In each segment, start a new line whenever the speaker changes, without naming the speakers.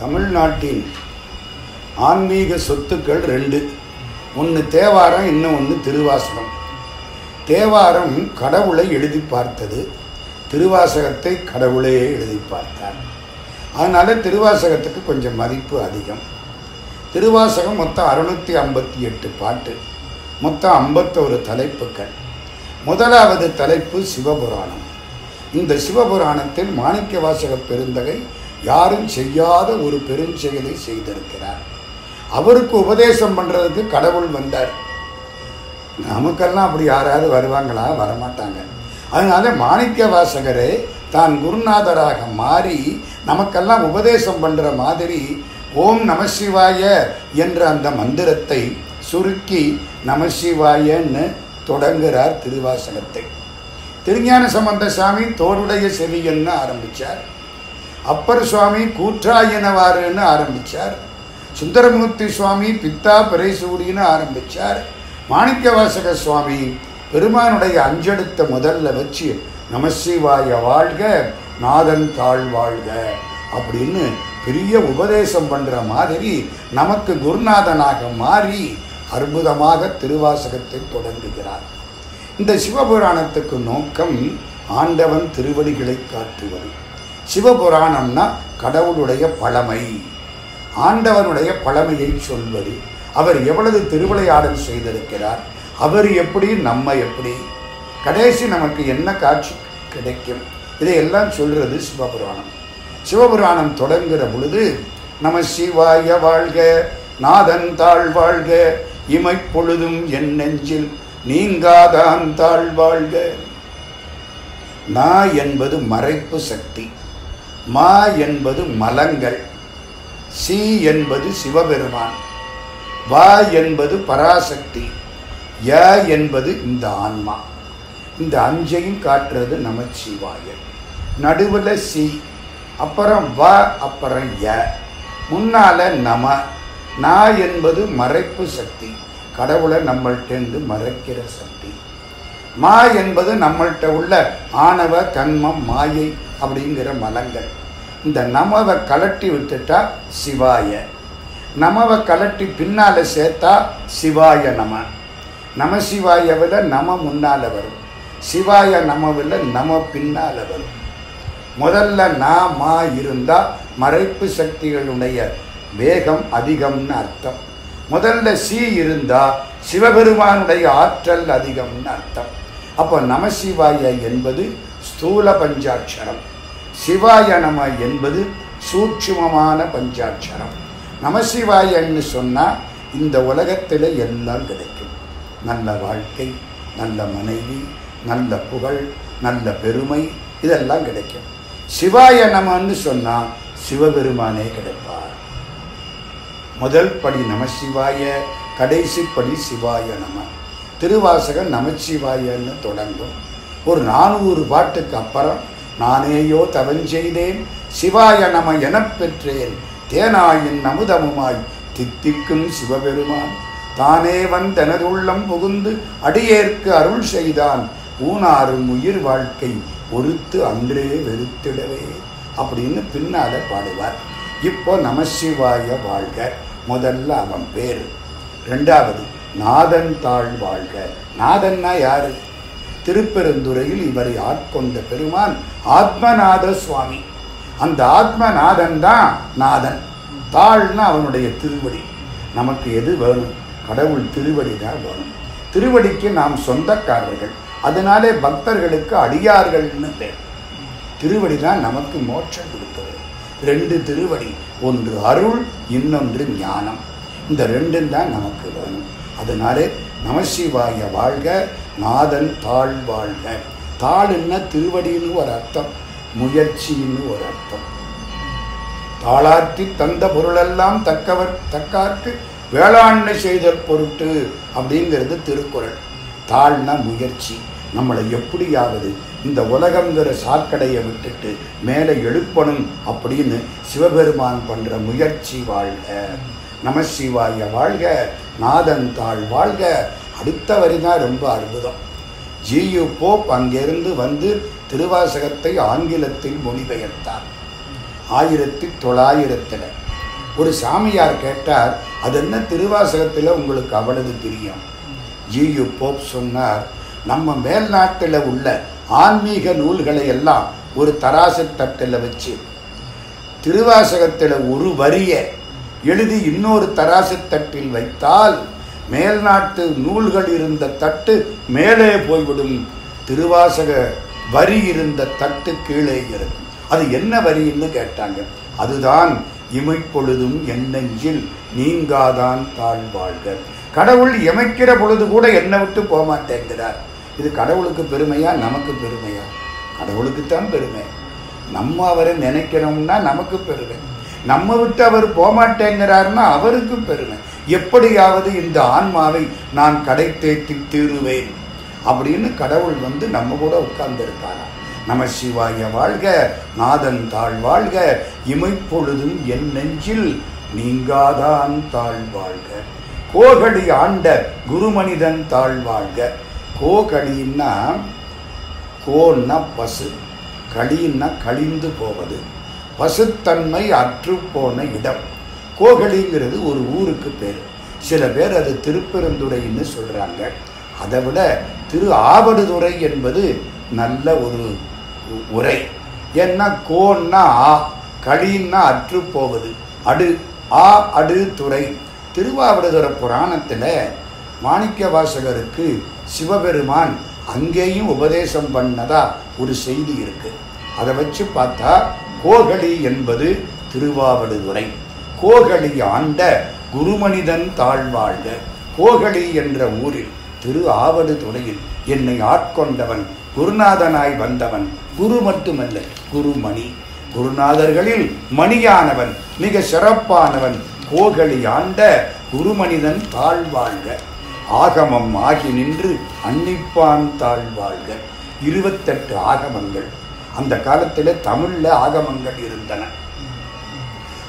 தமிழ்நாட்டின் ஆன்மீக சொத்துக்கள் ரெண்டு ஒன்று தேவாரம் இன்னும் ஒன்று திருவாசகம் தேவாரம் கடவுளை எழுதி பார்த்தது திருவாசகத்தை கடவுளே எழுதி பார்த்தார் அதனால் திருவாசகத்துக்கு கொஞ்சம் மதிப்பு அதிகம் திருவாசகம் மொத்தம் அறுநூற்றி ஐம்பத்தி எட்டு பாட்டு மொத்தம் ஐம்பத்தோரு தலைப்புகள் முதலாவது தலைப்பு சிவபுராணம் இந்த சிவபுராணத்தில் மாணிக்க வாசக பெருந்தகை யாரும் செய்யாத ஒரு பெருஞ்செயலை செய்திருக்கிறார் அவருக்கு உபதேசம் பண்ணுறதுக்கு கடவுள் வந்தார் நமக்கெல்லாம் அப்படி யாராவது வருவாங்களா வரமாட்டாங்க அதனால மாணிக்க வாசகரே தான் குருநாதராக மாறி நமக்கெல்லாம் உபதேசம் பண்ணுற மாதிரி ஓம் நமசிவாய என்ற அந்த மந்திரத்தை சுருக்கி நமசிவாயன்னு தொடங்குகிறார் திருவாசகத்தை திருஞான சம்பந்த சாமி தோருடைய செவியன்னு ஆரம்பித்தார் அப்பர் சுவாமி கூற்றாயினவாறுன்னு ஆரம்பித்தார் சுந்தரமூர்த்தி சுவாமி பித்தா பிரைசூடின்னு ஆரம்பித்தார் மாணிக்கவாசக சுவாமி பெருமானுடைய அஞ்செடுத்த முதல்ல வச்சு நமசிவாய வாழ்க நாதன் தாழ் வாழ்க அப்படின்னு பெரிய உபதேசம் பண்ணுற மாதிரி நமக்கு குருநாதனாக மாறி அற்புதமாக திருவாசகத்தை தொடங்குகிறார் இந்த சிவபுராணத்துக்கு நோக்கம் ஆண்டவன் திருவடிகளை காட்டுவது சிவபுராணம்னா கடவுளுடைய பழமை ஆண்டவனுடைய பழமையை சொல்வது அவர் எவ்வளவு திருவிளையாடல் செய்திருக்கிறார் அவர் எப்படி நம்ம எப்படி கடைசி நமக்கு என்ன காட்சி கிடைக்கும் இதையெல்லாம் சொல்கிறது சிவபுராணம் சிவபுராணம் தொடங்குகிற பொழுது நம சிவாய வாழ்க நாதன் தாழ் வாழ்க இமைப்பொழுதும் என் நெஞ்சில் நீங்காதான் தாழ் வாழ்க நான் என்பது மறைப்பு சக்தி மா என்பது மலங்கள் சி என்பது சிவபெருமான் வா என்பது பராசக்தி ய என்பது இந்த ஆன்மா இந்த அஞ்சையும் காட்டுறது நமச்சிவாயன் நடுவில் சி அப்புறம் வ அப்புறம் ய முன்னால் நம நா என்பது மறைப்பு சக்தி கடவுளை நம்மள்டேந்து மறைக்கிற சக்தி மா என்பது நம்மள்கிட்ட உள்ள ஆணவ கண்மம் மாயை அப்படிங்கிற மலங்கள் இந்த நமவை கலட்டி விட்டுட்டா சிவாய நமவை கலட்டி பின்னால் சேர்த்தா சிவாய நம நம சிவாயவில் நம முன்னால் வரும் சிவாய நமவில் நம பின்னால் வரும் முதல்ல நாமா இருந்தால் மறைப்பு சக்திகளுடைய வேகம் அதிகம்னு அர்த்தம் முதல்ல சி இருந்தால் சிவபெருமானுடைய ஆற்றல் அதிகம்னு அர்த்தம் அப்போ நமசிவாய என்பது ஸ்தூல பஞ்சாட்சரம் சிவாய நம என்பது சூட்சுமமான பஞ்சாட்சரம் நமசிவாயன்னு சொன்னால் இந்த உலகத்தில் எல்லாம் கிடைக்கும் நல்ல வாழ்க்கை நல்ல மனைவி நல்ல புகழ் நல்ல பெருமை இதெல்லாம் கிடைக்கும் சிவாய நமன்னு சொன்னால் சிவபெருமானே கிடைப்பார் முதல் படி நமசிவாய கடைசி படி சிவாய நம திருவாசகம் நமச்சிவாயன்னு தொடங்கும் ஒரு நானூறு பாட்டுக்கு அப்புறம் நானேயோ தவஞ்செய்தேன் சிவாய நம எனப்பெற்றேன் தேனாயின் அமுதமுமாய் தித்திக்கும் சிவபெருமான் தானே வந்தனதுள்ளம் புகுந்து அடியேற்கு அருள் செய்தான் ஊனாறும் உயிர் வாழ்க்கை ஒருத்து அன்றே வெறுத்திடவே அப்படின்னு பின்னால பாடுவார் இப்போ நமசிவாய வாழ்க முதல்ல அவன் பேர் ரெண்டாவது நாதன் தாழ் வாழ்க நாதன்னா யாரு திருப்பெருந்துறையில் இவரை ஆட்கொண்ட பெருமான் ஆத்மநாத சுவாமி அந்த ஆத்மநாதன் தான் நாதன் தாழ்னா அவனுடைய திருவடி நமக்கு எது வேணும் கடவுள் திருவடி தான் வேணும் திருவடிக்கு நாம் சொந்தக்காரர்கள் அதனாலே பக்தர்களுக்கு அடியார்கள்னு பேர் திருவடி தான் நமக்கு மோட்சம் கொடுத்தது ரெண்டு திருவடி ஒன்று அருள் இன்னொன்று ஞானம் இந்த ரெண்டும் தான் நமக்கு வேணும் அதனாலே நமசிவாய வாழ்க நாதன் தாழ் வாழ்க தாழ்ன்னா திருவடின்னு ஒரு அர்த்தம் முயற்சின்னு ஒரு அர்த்தம் தாளாற்றி தந்த பொருளெல்லாம் தக்கவர் தக்கார்க்கு வேளாண்மை செய்தல் பொருட்டு அப்படிங்கிறது திருக்குறள் தாழ்னா முயற்சி நம்மளை எப்படியாவது இந்த உலகங்கிற சாக்கடையை விட்டுட்டு மேலே எழுப்பணும் அப்படின்னு சிவபெருமான் பண்ணுற முயற்சி வாழ்க நம சிவாய வாழ்க நாதன் தாழ் வாழ்க அடுத்த வரி தான் ரொம்ப அற்புதம் ஜியு போப் அங்கிருந்து வந்து திருவாசகத்தை ஆங்கிலத்தில் மொழிபெயர்த்தார் ஆயிரத்தி தொள்ளாயிரத்தில் ஒரு சாமியார் கேட்டார் அது என்ன திருவாசகத்தில் உங்களுக்கு அவ்வளவு பிரியம் ஜியு போப் சொன்னார் நம்ம மேல்நாட்டில் உள்ள ஆன்மீக நூல்களை எல்லாம் ஒரு தராசு தட்டில் வச்சு திருவாசகத்தில் ஒரு வரியை எழுதி இன்னொரு தராசு தட்டில் வைத்தால் மேல்நாட்டு நூல்கள் இருந்த தட்டு மேலே போய்விடும் திருவாசக வரி இருந்த தட்டு கீழே இருக்கும் அது என்ன வரின்னு கேட்டாங்க அதுதான் இமைப்பொழுதும் எண்ணெஞ்சில் நீங்காதான் தாழ்வாழ்க கடவுள் எமைக்கிற பொழுது கூட என்னை விட்டு போகமாட்டேங்கிறார் இது கடவுளுக்கு பெருமையா நமக்கு பெருமையா கடவுளுக்குத்தான் பெருமை நம்ம அவரை நினைக்கிறோம்னா நமக்கு பெருமை நம்ம விட்டு அவர் போமாட்டேங்கிறாருன்னா அவருக்கும் பெருமை எப்படியாவது இந்த ஆன்மாவை நான் கடை தேக்கி தீருவேன் அப்படின்னு கடவுள் வந்து நம்ம கூட உட்கார்ந்துருக்காராம் நம சிவாய வாழ்க நாதன் தாழ் வாழ்க இமைப்பொழுதும் என் நெஞ்சில் நீங்காதான் தாழ் வாழ்க கோகடி ஆண்ட குருமனிதன் தாழ் வாழ்க கோகடின்னா கோன்னா பசு களின்னா கழிந்து போவது பசுத்தன்மை அற்றுப்போன இடம் கோகலிங்கிறது ஒரு ஊருக்கு பேர் சில பேர் அது திருப்பெருந்துறைன்னு சொல்கிறாங்க அதை விட திரு ஆவடுதுறை என்பது நல்ல ஒரு உரை ஏன்னா கோன்னா ஆ களின்னா அற்று போவது அடு ஆ அடு துறை திருவாவடுதுறை புராணத்தில் மாணிக்க வாசகருக்கு சிவபெருமான் அங்கேயும் உபதேசம் பண்ணதா ஒரு செய்தி இருக்குது அதை வச்சு பார்த்தா கோகலி என்பது திருவாவடுதுறை கோகலி ஆண்ட குருமனிதன் தாழ்வாழ்க கோகலி என்ற ஊரில் திரு ஆவடு துறையில் என்னை ஆட்கொண்டவன் குருநாதனாய் வந்தவன் குரு மட்டுமல்ல குருமணி குருநாதர்களில் மணியானவன் மிக சிறப்பானவன் கோகலி ஆண்ட குருமனிதன் தாழ்வாழ்க ஆகமம் ஆகி நின்று அன்னிப்பான் தாழ்வாழ்க இருபத்தெட்டு ஆகமங்கள் அந்த காலத்தில் தமிழில் ஆகமங்கள் இருந்தன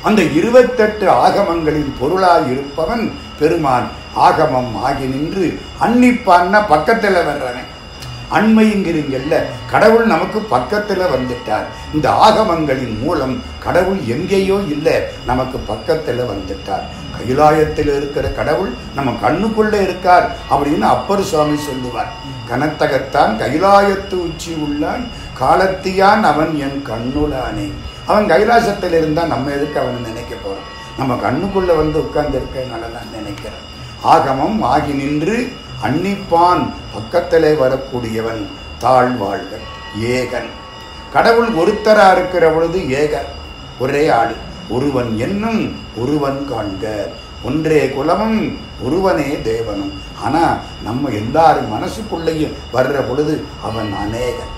அந்த இருபத்தெட்டு ஆகமங்களின் பொருளாக இருப்பவன் பெருமான் ஆகமம் ஆகி நின்று அன்னிப்பான்னா பக்கத்தில் வர்றவன் அண்மைங்கிறீங்கல்ல கடவுள் நமக்கு பக்கத்தில் வந்துட்டார் இந்த ஆகமங்களின் மூலம் கடவுள் எங்கேயோ இல்லை நமக்கு பக்கத்தில் வந்துட்டார் கைலாயத்தில் இருக்கிற கடவுள் நம்ம கண்ணுக்குள்ளே இருக்கார் அப்படின்னு அப்பர் சுவாமி சொல்லுவார் கனத்தகத்தான் கைலாயத்து உச்சி உள்ளான் காலத்தியான் அவன் என் கண்ணுடானே அவன் கைலாசத்தில் இருந்தால் நம்ம எதுக்கு அவன் நினைக்க போகிறோம் நம்ம கண்ணுக்குள்ளே வந்து உட்கார்ந்துருக்கனால தான் நினைக்கிறேன் ஆகமம் ஆகி நின்று அன்னிப்பான் பக்கத்திலே வரக்கூடியவன் தாழ்வாழ்கள் ஏகன் கடவுள் ஒருத்தராக இருக்கிற பொழுது ஏகன் ஒரே ஆடு ஒருவன் என்னும் ஒருவன் காண்க ஒன்றே குலமும் ஒருவனே தேவனும் ஆனால் நம்ம எல்லாரும் மனசுக்குள்ளேயும் வர்ற பொழுது அவன் அநேகன்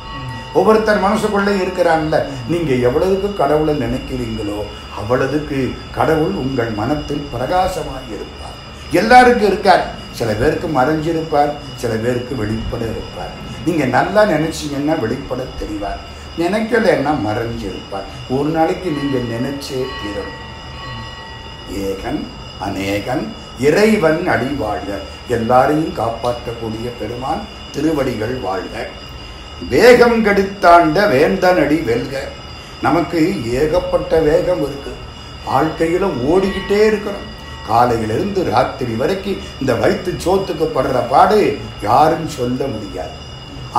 ஒவ்வொருத்தர் மனசுக்குள்ளேயும் இருக்கிறான்ல நீங்கள் எவ்வளவுக்கு கடவுளை நினைக்கிறீங்களோ அவ்வளவுக்கு கடவுள் உங்கள் மனத்தில் பிரகாசமாக இருப்பார் எல்லாருக்கும் இருக்கார் சில பேருக்கு மறைஞ்சிருப்பார் சில பேருக்கு வெளிப்பட இருப்பார் நீங்கள் நல்லா நினச்சிங்கன்னா வெளிப்பட தெரிவார் நினைக்கலைன்னா மறைஞ்சிருப்பார் ஒரு நாளைக்கு நீங்கள் நினைச்சே தீரணும் ஏகன் அநேகன் இறைவன் அடி வாழ்க எல்லாரையும் காப்பாற்றக்கூடிய பெருமான் திருவடிகள் வாழ்க வேகம் கெடுத்தாண்ட வேந்தனடி அடி வெல்க நமக்கு ஏகப்பட்ட வேகம் இருக்கு வாழ்க்கையில் ஓடிக்கிட்டே இருக்கிறோம் காலையிலிருந்து ராத்திரி வரைக்கும் இந்த வயிற்று சோத்துக்கு படுற பாடு யாரும் சொல்ல முடியாது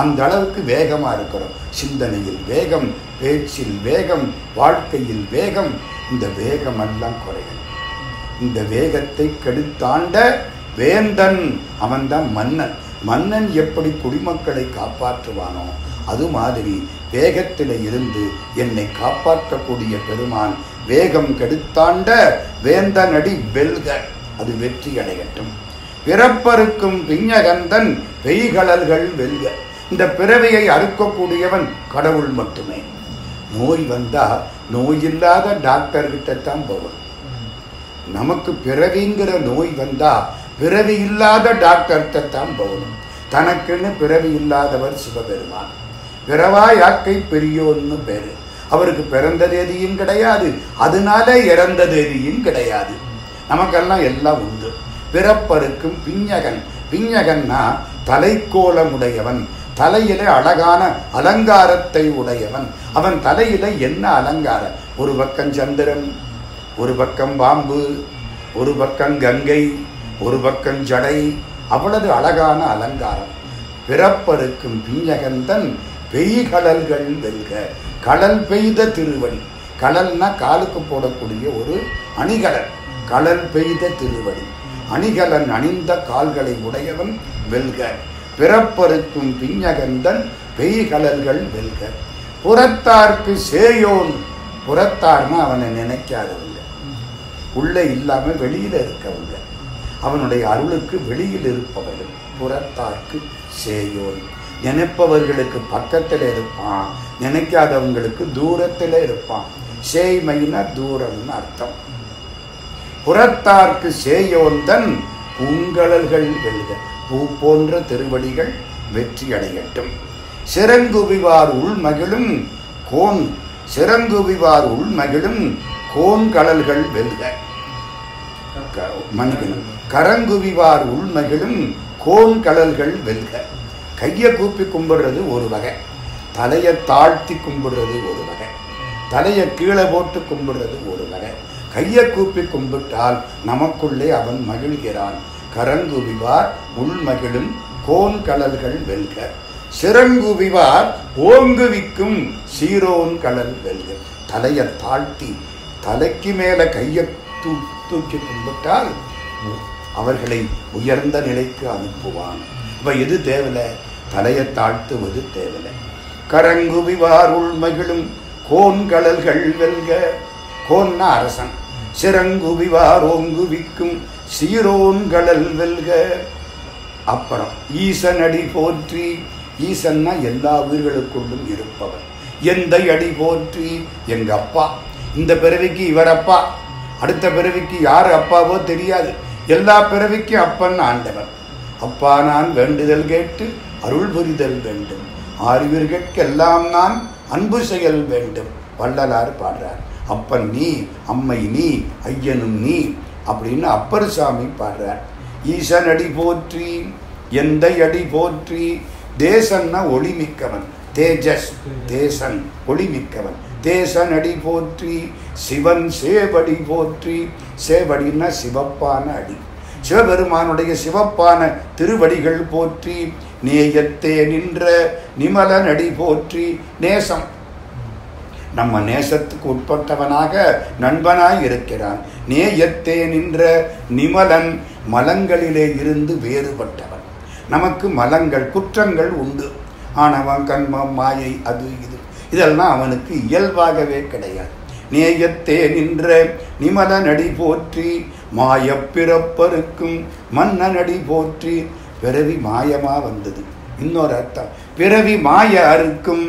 அந்த அளவுக்கு வேகமாக இருக்கிறோம் சிந்தனையில் வேகம் பேச்சில் வேகம் வாழ்க்கையில் வேகம் இந்த வேகமெல்லாம் குறையும் இந்த வேகத்தை கெடுத்தாண்ட வேந்தன் அவன்தான் மன்னன் மன்னன் எப்படி குடிமக்களை காப்பாற்றுவானோ அது மாதிரி வேகத்தில் இருந்து என்னை காப்பாற்றக்கூடிய பெருமான் வேகம் கெடுத்தாண்ட வேந்தனடி வெல்க அது வெற்றி அடையட்டும் பிறப்பருக்கும் பிஞ்சகந்தன் பெய்கடல்கள் வெல்க இந்த பிறவியை அறுக்கக்கூடியவன் கடவுள் மட்டுமே நோய் வந்தால் இல்லாத டாக்டர்கிட்ட தான் போவன் நமக்கு பிறவிங்கிற நோய் வந்தால் பிறவி இல்லாத டாக்டர்கிட்ட தான் போகணும் தனக்குன்னு பிறவி இல்லாதவர் சிவபெருமான் பிறவா யாக்கை பெரியோன்னு பேர் அவருக்கு பிறந்த தேதியும் கிடையாது அதனால இறந்த தேதியும் கிடையாது நமக்கெல்லாம் எல்லாம் உண்டு பிறப்பருக்கும் பிஞ்சகன் தலைக்கோலம் தலைக்கோலமுடையவன் தலையில அழகான அலங்காரத்தை உடையவன் அவன் தலையில என்ன அலங்காரம் ஒரு பக்கம் சந்திரன் ஒரு பக்கம் பாம்பு ஒரு பக்கம் கங்கை ஒரு பக்கம் ஜடை அவ்வளவு அழகான அலங்காரம் பிறப்பருக்கும் பிஞ்சகந்தன் பெய் கடல்கள் வெல்க கடல் பெய்த திருவடி கடல்னா காலுக்கு போடக்கூடிய ஒரு அணிகலன் கடல் பெய்த திருவடி அணிகலன் அணிந்த கால்களை உடையவன் வெல்க பிறப்பருக்கும் பிஞ்சகந்தன் பெய் கடல்கள் வெல்க புறத்தார்க்கு சேயோன் புறத்தார்னு அவனை நினைக்காதவன் உள்ளே இல்லாமல் வெளியில் இருக்கவங்க அவனுடைய அருளுக்கு வெளியில் இருப்பவர்கள் புறத்தார்க்கு சேயோல் நினைப்பவர்களுக்கு பக்கத்தில் இருப்பான் நினைக்காதவங்களுக்கு தூரத்தில் இருப்பான் சேய்மைனா தூரம்னு அர்த்தம் புறத்தார்க்கு சேயோந்தன் பூங்கலல்கள் எழுத பூ போன்ற திருவடிகள் வெற்றி அடையட்டும் சிறங்குவிவார் உள்மகிழும் கோன் சிறங்குவிவார் உள்மகிழும் கோங்கடல்கள் வெல்க மன்னிக்கணும் கரங்குவிவார் உள்மைகளும் கோங்கடல்கள் வெல்க கையை கூப்பி கும்பிடுறது ஒரு வகை தலையை தாழ்த்தி கும்பிடுறது ஒரு வகை தலையை கீழே போட்டு கும்பிடுறது ஒரு வகை கையை கூப்பி கும்பிட்டால் நமக்குள்ளே அவன் மகிழ்கிறான் கரங்குவிவார் உள்மகிழும் கோன்கடல்கள் வெல்க சிறங்குவிவார் ஓங்குவிக்கும் சீரோன் கடல் வெல்க தலையை தாழ்த்தி தலைக்கு மேலே கையை தூ தூக்கி பின்பற்றால் அவர்களை உயர்ந்த நிலைக்கு அனுப்புவான் இப்போ எது தேவலை தலையை தாழ்த்துவது தேவலை கரங்குவிவார் உள்மைகளும் கோன் வெல்க கோன்னா அரசன் சிறங்குவிவார் ஓங்குவிக்கும் சீரோன்கடல் வெல்க அப்புறம் ஈசன் அடி போற்றி ஈசன்னா எல்லா உயிர்களுக்குள்ளும் இருப்பவர் எந்த அடி போற்றி எங்கள் அப்பா இந்த பிறவிக்கு இவர் அப்பா அடுத்த பிறவிக்கு யார் அப்பாவோ தெரியாது எல்லா பிறவிக்கும் அப்பன் ஆண்டவன் அப்பா நான் வேண்டுதல் கேட்டு அருள் புரிதல் வேண்டும் எல்லாம் நான் அன்பு செயல் வேண்டும் வள்ளலார் பாடுறார் அப்பன் நீ அம்மை நீ ஐயனும் நீ அப்படின்னு அப்பர் சாமி பாடுறார் ஈசன் அடி போற்றி எந்த அடி போற்றி தேசன்னா ஒளிமிக்கவன் தேஜஸ் தேசன் ஒளிமிக்கவன் தேச நடி போற்றி சிவன் சேவடி போற்றி சேவடின்னா சிவப்பான அடி சிவபெருமானுடைய சிவப்பான திருவடிகள் போற்றி நேயத்தே நின்ற நிமல நடி போற்றி நேசம் நம்ம நேசத்துக்கு உட்பட்டவனாக நண்பனாய் இருக்கிறான் நேயத்தே நின்ற நிமலன் மலங்களிலே இருந்து வேறுபட்டவன் நமக்கு மலங்கள் குற்றங்கள் உண்டு ஆனவன் கண்மம் மாயை அது இது இதெல்லாம் அவனுக்கு இயல்பாகவே கிடையாது நேயத்தே நின்ற நிமல நடி போற்றி மாய பிறப்பருக்கும் மன்ன நடி போற்றி பிறவி மாயமா வந்தது இன்னொரு அர்த்தம் பிறவி மாய அறுக்கும்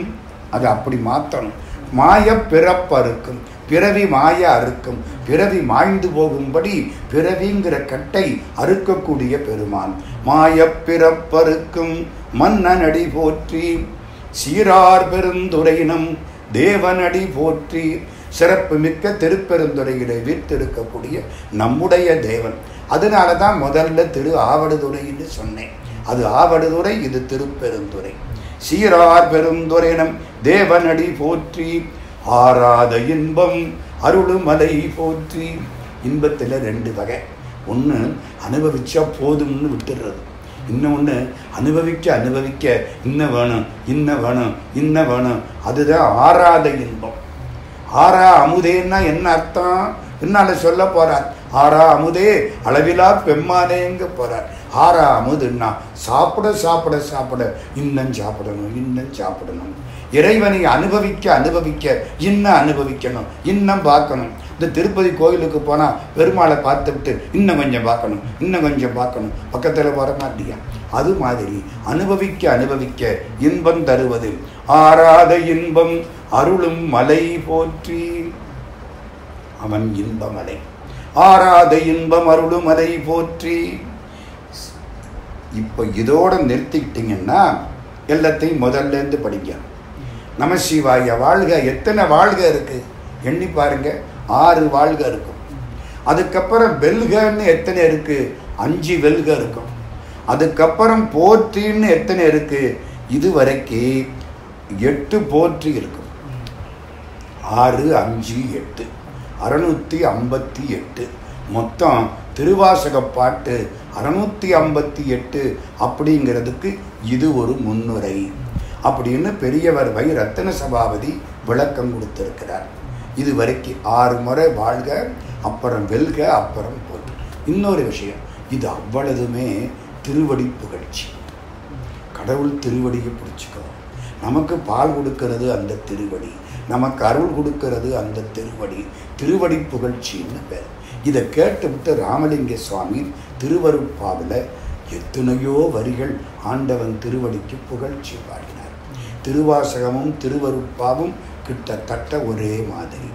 அது அப்படி மாற்றணும் மாய பிறப்பறுக்கும் பிறவி மாய அறுக்கும் பிறவி மாய்ந்து போகும்படி பிறவிங்கிற கட்டை அறுக்கக்கூடிய பெருமான் மாய பிறப்பறுக்கும் நடி போற்றி சீரார் பெருந்துரையினம் தேவனடி போற்றி சிறப்பு மிக்க திருப்பெருந்துறையிலே வீர்த்திருக்கக்கூடிய நம்முடைய தேவன் அதனால தான் முதல்ல திரு ஆவடுதுறைன்னு சொன்னேன் அது ஆவடுதுறை இது திருப்பெருந்துறை சீரார் பெருந்துரையினம் தேவனடி போற்றி ஆராத இன்பம் அருளுமலை போற்றி இன்பத்தில் ரெண்டு வகை ஒன்று அனுபவிச்சா போதும்னு விட்டுடுறது இன்னொன்று அனுபவிக்க அனுபவிக்க இன்ன வேணும் இன்ன வேணும் இன்ன வேணும் அதுதான் ஆறாத இன்பம் ஆறா அமுதேன்னா என்ன அர்த்தம் என்னால் சொல்ல போகிறார் ஆறா அமுதே அளவிலா பெம்மானேங்க போகிறார் ஆறா அமுதுன்னா சாப்பிட சாப்பிட சாப்பிட இன்னும் சாப்பிடணும் இன்னும் சாப்பிடணும் இறைவனை அனுபவிக்க அனுபவிக்க இன்னும் அனுபவிக்கணும் இன்னும் பார்க்கணும் இந்த திருப்பதி கோயிலுக்கு போனால் பெருமாளை பார்த்துவிட்டு இன்னும் கொஞ்சம் பார்க்கணும் இன்னும் கொஞ்சம் பார்க்கணும் பக்கத்தில் வர மாட்டியா அது மாதிரி அனுபவிக்க அனுபவிக்க இன்பம் தருவது ஆறாத இன்பம் அருளும் மலை போற்றி அவன் இன்பமலை ஆறாத இன்பம் அருளும் மலை போற்றி இப்போ இதோட நிறுத்திக்கிட்டிங்கன்னா எல்லாத்தையும் முதல்லேருந்து படிக்கணும் நம சிவாய வாழ்க எத்தனை வாழ்க இருக்குது எண்ணி பாருங்க ஆறு வாழ்க இருக்கும் அதுக்கப்புறம் வெல்கன்னு எத்தனை இருக்குது அஞ்சு வெல்க இருக்கும் அதுக்கப்புறம் போற்றின்னு எத்தனை இருக்குது இது வரைக்கும் எட்டு போற்றி இருக்கும் ஆறு அஞ்சு எட்டு அறநூற்றி ஐம்பத்தி எட்டு மொத்தம் திருவாசக பாட்டு அறநூற்றி ஐம்பத்தி எட்டு அப்படிங்கிறதுக்கு இது ஒரு முன்னுரை அப்படின்னு பெரியவர் வை ரத்தன சபாபதி விளக்கம் கொடுத்திருக்கிறார் இது வரைக்கும் ஆறு முறை வாழ்க அப்புறம் வெல்க அப்புறம் போற்று இன்னொரு விஷயம் இது அவ்வளதுமே திருவடி புகழ்ச்சி கடவுள் திருவடியை பிடிச்சிக்கணும் நமக்கு பால் கொடுக்கிறது அந்த திருவடி நமக்கு அருள் கொடுக்கிறது அந்த திருவடி திருவடி புகழ்ச்சின்னு பேர் இதை கேட்டுவிட்டு ராமலிங்க சுவாமி திருவருப்பாவில் எத்தனையோ வரிகள் ஆண்டவன் திருவடிக்கு புகழ்ச்சி பாடினார் திருவாசகமும் திருவருப்பாவும் கிட்டத்தட்ட ஒரே மாதிரி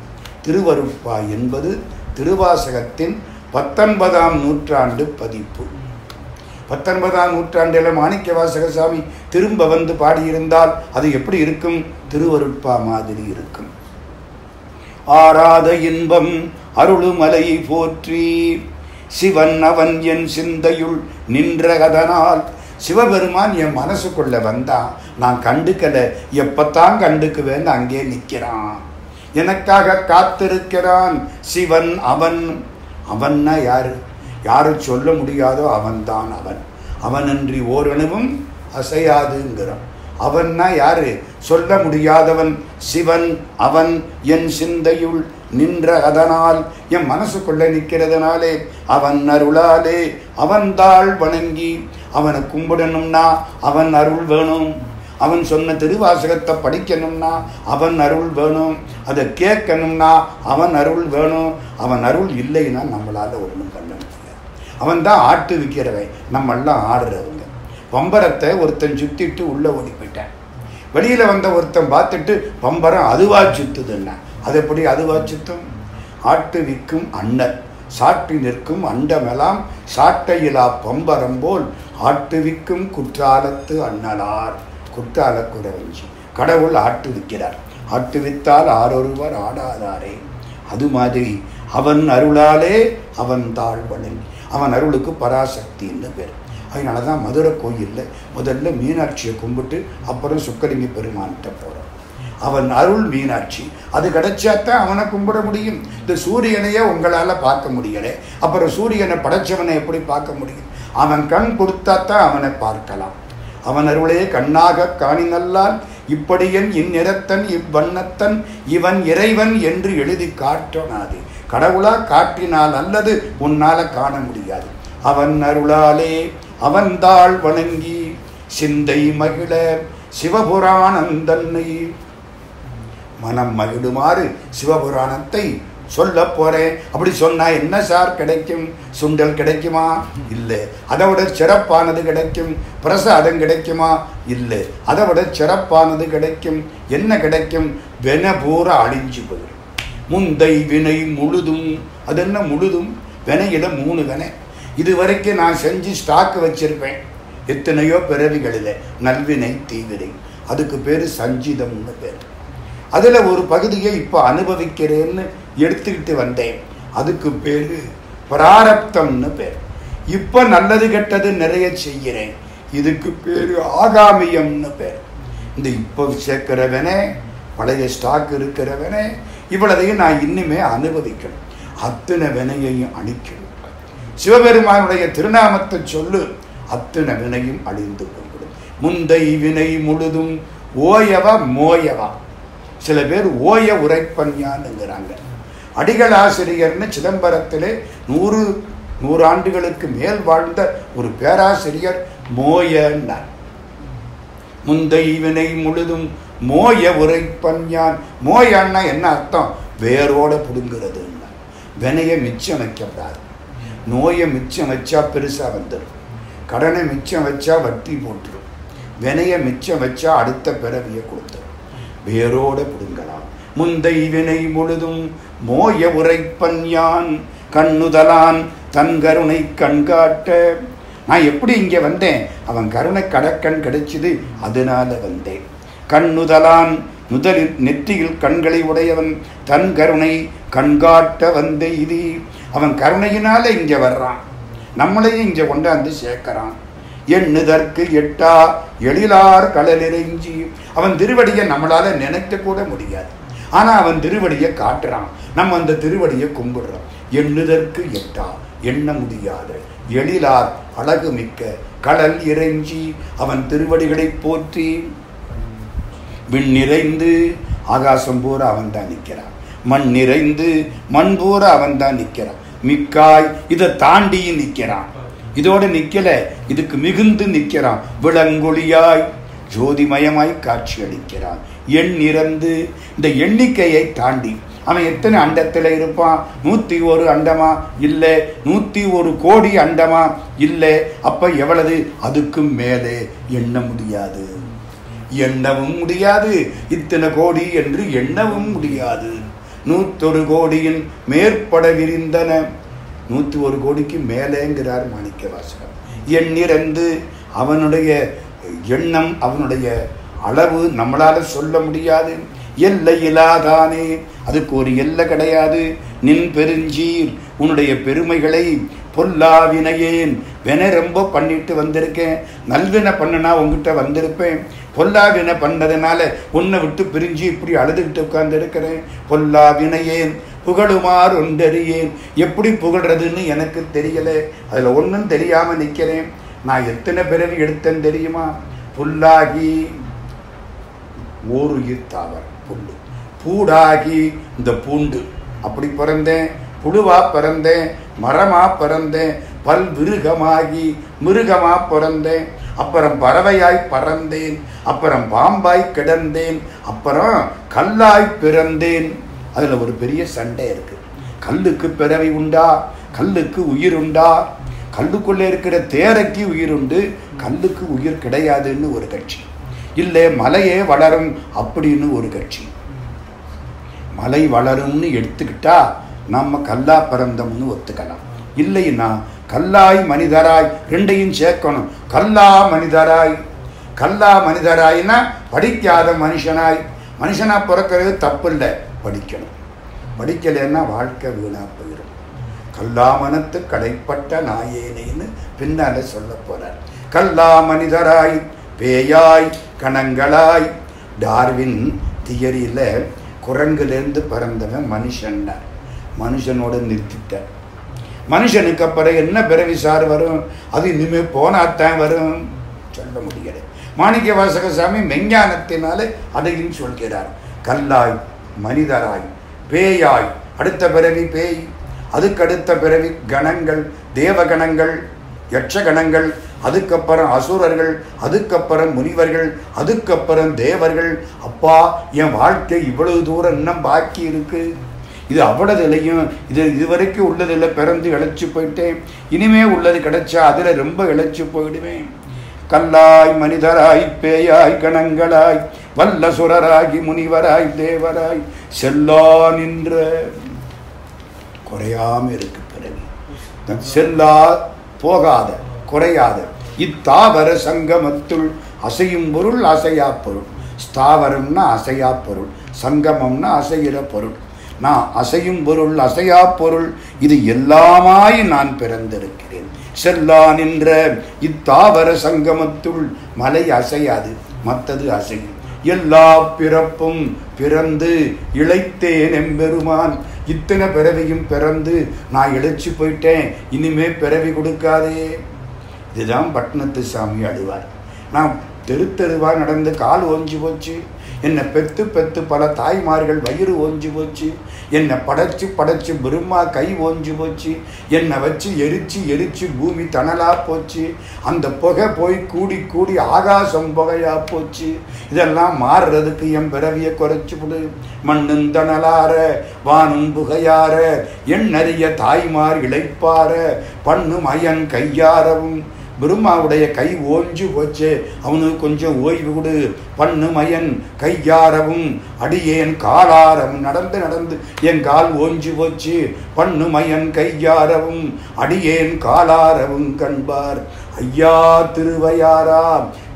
திருவருப்பா என்பது திருவாசகத்தின் பத்தொன்பதாம் நூற்றாண்டு பதிப்பு பத்தொன்பதாம் நூற்றாண்டில் மாணிக்க வாசகசாமி திரும்ப வந்து பாடியிருந்தால் அது எப்படி இருக்கும் திருவருட்பா மாதிரி இருக்கும் ஆராத இன்பம் அருளுமலை போற்றி சிவன் அவன் என் சிந்தையுள் நின்ற கதனால் சிவபெருமான் என் மனசுக்குள்ள வந்தான் நான் கண்டுக்கலை எப்போத்தான் கண்டுக்குவேன்னு அங்கே நிற்கிறான் எனக்காக காத்திருக்கிறான் சிவன் அவன் அவன்னா யாரு யாரு சொல்ல முடியாதோ அவன்தான் அவன் அவனன்றி ஓரணுவும் அசையாதுங்கிறான் அவன்னா யாரு சொல்ல முடியாதவன் சிவன் அவன் என் சிந்தையுள் நின்ற அதனால் என் மனசுக்குள்ள நிற்கிறதுனாலே அவன் அருளாலே அவன் தாழ் வணங்கி அவனை கும்பிடணும்னா அவன் அருள் வேணும் அவன் சொன்ன திருவாசகத்தை படிக்கணும்னா அவன் அருள் வேணும் அதை கேட்கணும்னா அவன் அருள் வேணும் அவன் அருள் இல்லைன்னா நம்மளால் ஒன்றும் பண்ண முடியல அவன் தான் ஆட்டு விற்கிறவன் நம்மெல்லாம் ஆடுறவங்க பம்பரத்தை ஒருத்தன் சுத்திட்டு உள்ளே ஓடி போயிட்டான் வெளியில் வந்த ஒருத்தன் பார்த்துட்டு பம்பரம் அதுவா சுத்துதுன்னா அது எப்படி அதுவா சுத்தும் ஆட்டு விற்கும் அண்ணர் சாட்டி நிற்கும் அண்டமெலாம் சாட்டையிலா பம்பரம் போல் ஆட்டு விற்கும் குற்றாலத்து அண்ணலார் குத்தால கூட வந்துச்சு கடவுள் ஆட்டு விற்கிறார் ஆட்டு வித்தால் ஆரொருவர் ஆடாதாரே அது மாதிரி அவன் அருளாலே அவன் தாழ்வனில் அவன் அருளுக்கு பராசக்தின்னு பேர் அதனால தான் மதுரை கோயிலில் முதல்ல மீனாட்சியை கும்பிட்டு அப்புறம் சுக்கரிங்கி பெருமான்கிட்ட போகிறோம் அவன் அருள் மீனாட்சி அது கிடைச்சாத்தான் அவனை கும்பிட முடியும் இந்த சூரியனையே உங்களால் பார்க்க முடியலை அப்புறம் சூரியனை படைச்சவனை எப்படி பார்க்க முடியும் அவன் கண் கொடுத்தாத்தான் அவனை பார்க்கலாம் அவன் அருளே கண்ணாக நல்லான் இப்படியன் இந்நிறத்தன் இவ்வண்ணத்தன் இவன் இறைவன் என்று எழுதி காட்டனாது கடவுளா காட்டினால் அல்லது உன்னால காண முடியாது அவன் அருளாலே அவன்தாள் வணங்கி சிந்தை மகிழ சிவபுராணந்தன்னை மனம் மகிழுமாறு சிவபுராணத்தை சொல்ல போகிறேன் அப்படி சொன்னால் என்ன சார் கிடைக்கும் சுண்டல் கிடைக்குமா இல்லை அதை விட சிறப்பானது கிடைக்கும் பிரசாதம் கிடைக்குமா இல்லை அதை விட சிறப்பானது கிடைக்கும் என்ன கிடைக்கும் வென பூரா அழிஞ்சு போயிடும் முந்தை வினை முழுதும் அது என்ன முழுதும் வினையில் மூணு வினை இது வரைக்கும் நான் செஞ்சு ஸ்டாக் வச்சுருப்பேன் எத்தனையோ பிறவிகளில் நல்வினை தீவினை அதுக்கு பேர் சஞ்சிதம்னு பேர் அதில் ஒரு பகுதியை இப்போ அனுபவிக்கிறேன்னு எடுத்துக்கிட்டு வந்தேன் அதுக்கு பேர் பிராரப்தம்னு பேர் இப்போ நல்லது கெட்டது நிறைய செய்கிறேன் இதுக்கு பேர் ஆகாமியம்னு பேர் இந்த இப்போ சேர்க்கிறவனே பழைய ஸ்டாக் இருக்கிறவனே இவ்வளதையும் நான் இன்னுமே அனுபவிக்கணும் அத்தனை வினையையும் அழிக்கணும் சிவபெருமானுடைய திருநாமத்தை சொல்லு அத்தனை வினையும் அழிந்து போய்விடும் முந்தை வினை முழுதும் ஓயவா மோயவா சில பேர் ஓய உரைப்பன்யான்னுங்கிறாங்க அடிகள் ஆசிரியர்னு சிதம்பரத்திலே நூறு நூறு ஆண்டுகளுக்கு மேல் வாழ்ந்த ஒரு பேராசிரியர் மோயன்னார் முந்தை வினை முழுதும் மோய உரைப்பன் யான் மோயன்னா என்ன அர்த்தம் வேரோட புடுங்கிறது வினையை மிச்சம் வைக்கப்படாது நோயை மிச்சம் வச்சா பெருசாக வந்துடும் கடனை மிச்சம் வச்சா வட்டி போட்டுரும் வினையை மிச்சம் வச்சா அடுத்த பிறவியை கொடுத்துடும் வேரோட பிடுங்கலாம் முந்தை வினை முழுதும் மோய உரைப்பன்யான் கண்ணுதலான் தன் கருணை கண்காட்ட நான் எப்படி இங்கே வந்தேன் அவன் கருணை கடக்கண் கிடைச்சிது அதனால வந்தேன் கண்ணுதலான் முதலில் நெற்றியில் கண்களை உடையவன் தன் கருணை கண்காட்ட வந்த இது அவன் கருணையினால இங்கே வர்றான் நம்மளையும் இங்கே கொண்டாந்து சேர்க்கிறான் எண்ணுதற்கு எட்டா எழிலார் கடலிறைஞ்சி அவன் திருவடியை நம்மளால் நினைக்க கூட முடியாது ஆனால் அவன் திருவடியை காட்டுறான் நம்ம அந்த திருவடியை கும்பிடுறோம் எண்ணுதற்கு எட்டா எண்ண முடியாத எழிலார் அழகு மிக்க கடல் இறைஞ்சி அவன் திருவடிகளை போற்றி விண் நிறைந்து ஆகாசம் பூரா அவன் தான் நிற்கிறான் மண் நிறைந்து மண் பூரா அவன் தான் நிற்கிறான் மிக்காய் இதை தாண்டியும் நிற்கிறான் இதோட நிற்கல இதுக்கு மிகுந்து நிற்கிறான் விளங்கொழியாய் ஜோதிமயமாய் காட்சி அளிக்கிறான் எண் நிறந்து இந்த எண்ணிக்கையை தாண்டி அவன் எத்தனை அண்டத்தில் இருப்பான் நூற்றி ஒரு அண்டமா இல்லை நூற்றி ஒரு கோடி அண்டமா இல்லை அப்போ எவ்வளவு அதுக்கும் மேலே எண்ண முடியாது எண்ணவும் முடியாது இத்தனை கோடி என்று எண்ணவும் முடியாது நூற்றொரு கோடியின் மேற்பட விரிந்தன நூற்றி ஒரு கோடிக்கு மேலேங்கிறார் மாணிக்க வாசகம் எண்ணிறந்து அவனுடைய எண்ணம் அவனுடைய அளவு நம்மளால் சொல்ல முடியாது எல்லை இல்லாதானே அதுக்கு ஒரு எல்லை கிடையாது நின் பெருஞ்சீர் உன்னுடைய பெருமைகளை பொல்லாவினையேன் வினை ரொம்ப பண்ணிட்டு வந்திருக்கேன் நல்வினை பண்ணுனா உங்ககிட்ட வந்திருப்பேன் பொல்லாவினை பண்ணதுனால உன்னை விட்டு பிரிஞ்சு இப்படி அழுதுகிட்டு இருக்கிறேன் பொல்லாவினையேன் புகழுமாறு ஒன்றறியேன் எப்படி புகழ்றதுன்னு எனக்கு தெரியல அதில் ஒன்றும் தெரியாமல் நிற்கிறேன் நான் எத்தனை பிறவி எடுத்தேன்னு தெரியுமா புல்லாகி உயிர் தாவரம் புண்டு பூடாகி இந்த பூண்டு அப்படி பிறந்தேன் புழுவா பிறந்தேன் மரமா பிறந்தேன் பல் மிருகமாகி மிருகமா பிறந்தேன் அப்புறம் பறவையாய் பறந்தேன் அப்புறம் பாம்பாய் கிடந்தேன் அப்புறம் கல்லாய் பிறந்தேன் அதில் ஒரு பெரிய சண்டை இருக்கு கல்லுக்கு பிறவி உண்டா கல்லுக்கு உயிர் உண்டா கல்லுக்குள்ளே இருக்கிற தேரைக்கு உயிர் உண்டு கல்லுக்கு உயிர் கிடையாதுன்னு ஒரு கட்சி இல்லை மலையே வளரும் அப்படின்னு ஒரு கட்சி மலை வளரும்னு எடுத்துக்கிட்டா நம்ம கல்லா பிறந்தோம்னு ஒத்துக்கலாம் இல்லைன்னா கல்லாய் மனிதராய் ரெண்டையும் சேர்க்கணும் கல்லா மனிதராய் கல்லா மனிதராய்னா படிக்காத மனுஷனாய் மனுஷனாக பிறக்கிறது தப்பு இல்லை படிக்கணும் படிக்கலைன்னா வாழ்க்கை வீணாக போயிடும் கல்லாமனத்து கடைப்பட்ட நாயேனேன்னு பின்னால் சொல்ல போகிறார் கல்லா மனிதராய் பேயாய் கணங்களாய் டார்வின் தியரியில் குரங்குலேருந்து பிறந்தவன் மனுஷன்னார் மனுஷனோடு நிறுத்திட்டார் மனுஷனுக்கு அப்புறம் என்ன பிறவி சார் வரும் அது இனிமே போனாத்தான் வரும் சொல்ல முடியாது மாணிக்க வாசகசாமி மெஞ்ஞானத்தினாலே அதையும் சொல்கிறார் கல்லாய் மனிதராய் பேயாய் அடுத்த பிறவி பேய் அதுக்கடுத்த பிறவி கணங்கள் தேவகணங்கள் யட்சகணங்கள் அதுக்கப்புறம் அசுரர்கள் அதுக்கப்புறம் முனிவர்கள் அதுக்கப்புறம் தேவர்கள் அப்பா என் வாழ்க்கை இவ்வளவு தூரம் இன்னும் பாக்கி இருக்கு இது அவ்வளோதுலையும் இது இதுவரைக்கும் இல்லை பிறந்து இழைச்சி போயிட்டேன் இனிமே உள்ளது கிடைச்சா அதில் ரொம்ப இழைச்சி போயிடுவேன் கல்லாய் மனிதராய் பேயாய் கணங்களாய் வல்ல சுரராகி முனிவராய் தேவராய் செல்லா நின்ற குறையாம இருக்கு பிறகு செல்லா போகாத குறையாது இத்தாவர சங்கமத்துள் அசையும் பொருள் அசையா பொருள் ஸ்தாவரம்னா அசையா பொருள் சங்கமம்னா அசைகிற பொருள் நான் அசையும் பொருள் அசையா பொருள் இது எல்லாமாய் நான் பிறந்திருக்கிறேன் செல்லா நின்ற இத்தாவர சங்கமத்துள் மலை அசையாது மற்றது அசையும் எல்லா பிறப்பும் பிறந்து இழைத்தேன் எம்பெருமான் இத்தனை பிறவியும் பிறந்து நான் இழைச்சி போயிட்டேன் இனிமே பிறவி கொடுக்காதே இதுதான் பட்டணத்து சாமி அழுவார் நான் தெரு தெருவாக நடந்து கால் ஓஞ்சி போச்சு என்னை பெத்து பெத்து பல தாய்மார்கள் வயிறு ஓஞ்சி போச்சு என்னை படைச்சு படைச்சு பிரம்மா கை ஓஞ்சி போச்சு என்னை வச்சு எரிச்சு எரிச்சு பூமி தணலாக போச்சு அந்த புகை போய் கூடி கூடி ஆகாசம் புகையாக போச்சு இதெல்லாம் மாறுறதுக்கு என் பிறவியை குறைச்சி விடு மண்ணும் தணலார வானும் புகையார நிறைய தாய்மார் இழைப்பார பண்ணும் அயன் கையாரவும் பிரம்மாவுடைய கை ஓஞ்சு போச்சு அவனுக்கு கொஞ்சம் ஓய்வு கொடு பண்ணு மயன் கையாரவும் அடியேன் காலாரவும் நடந்து நடந்து என் கால் ஓஞ்சு போச்சு பண்ணு மயன் கையாரவும் அடியேன் காலாரவும் கண்பார் ஐயா திருவையாரா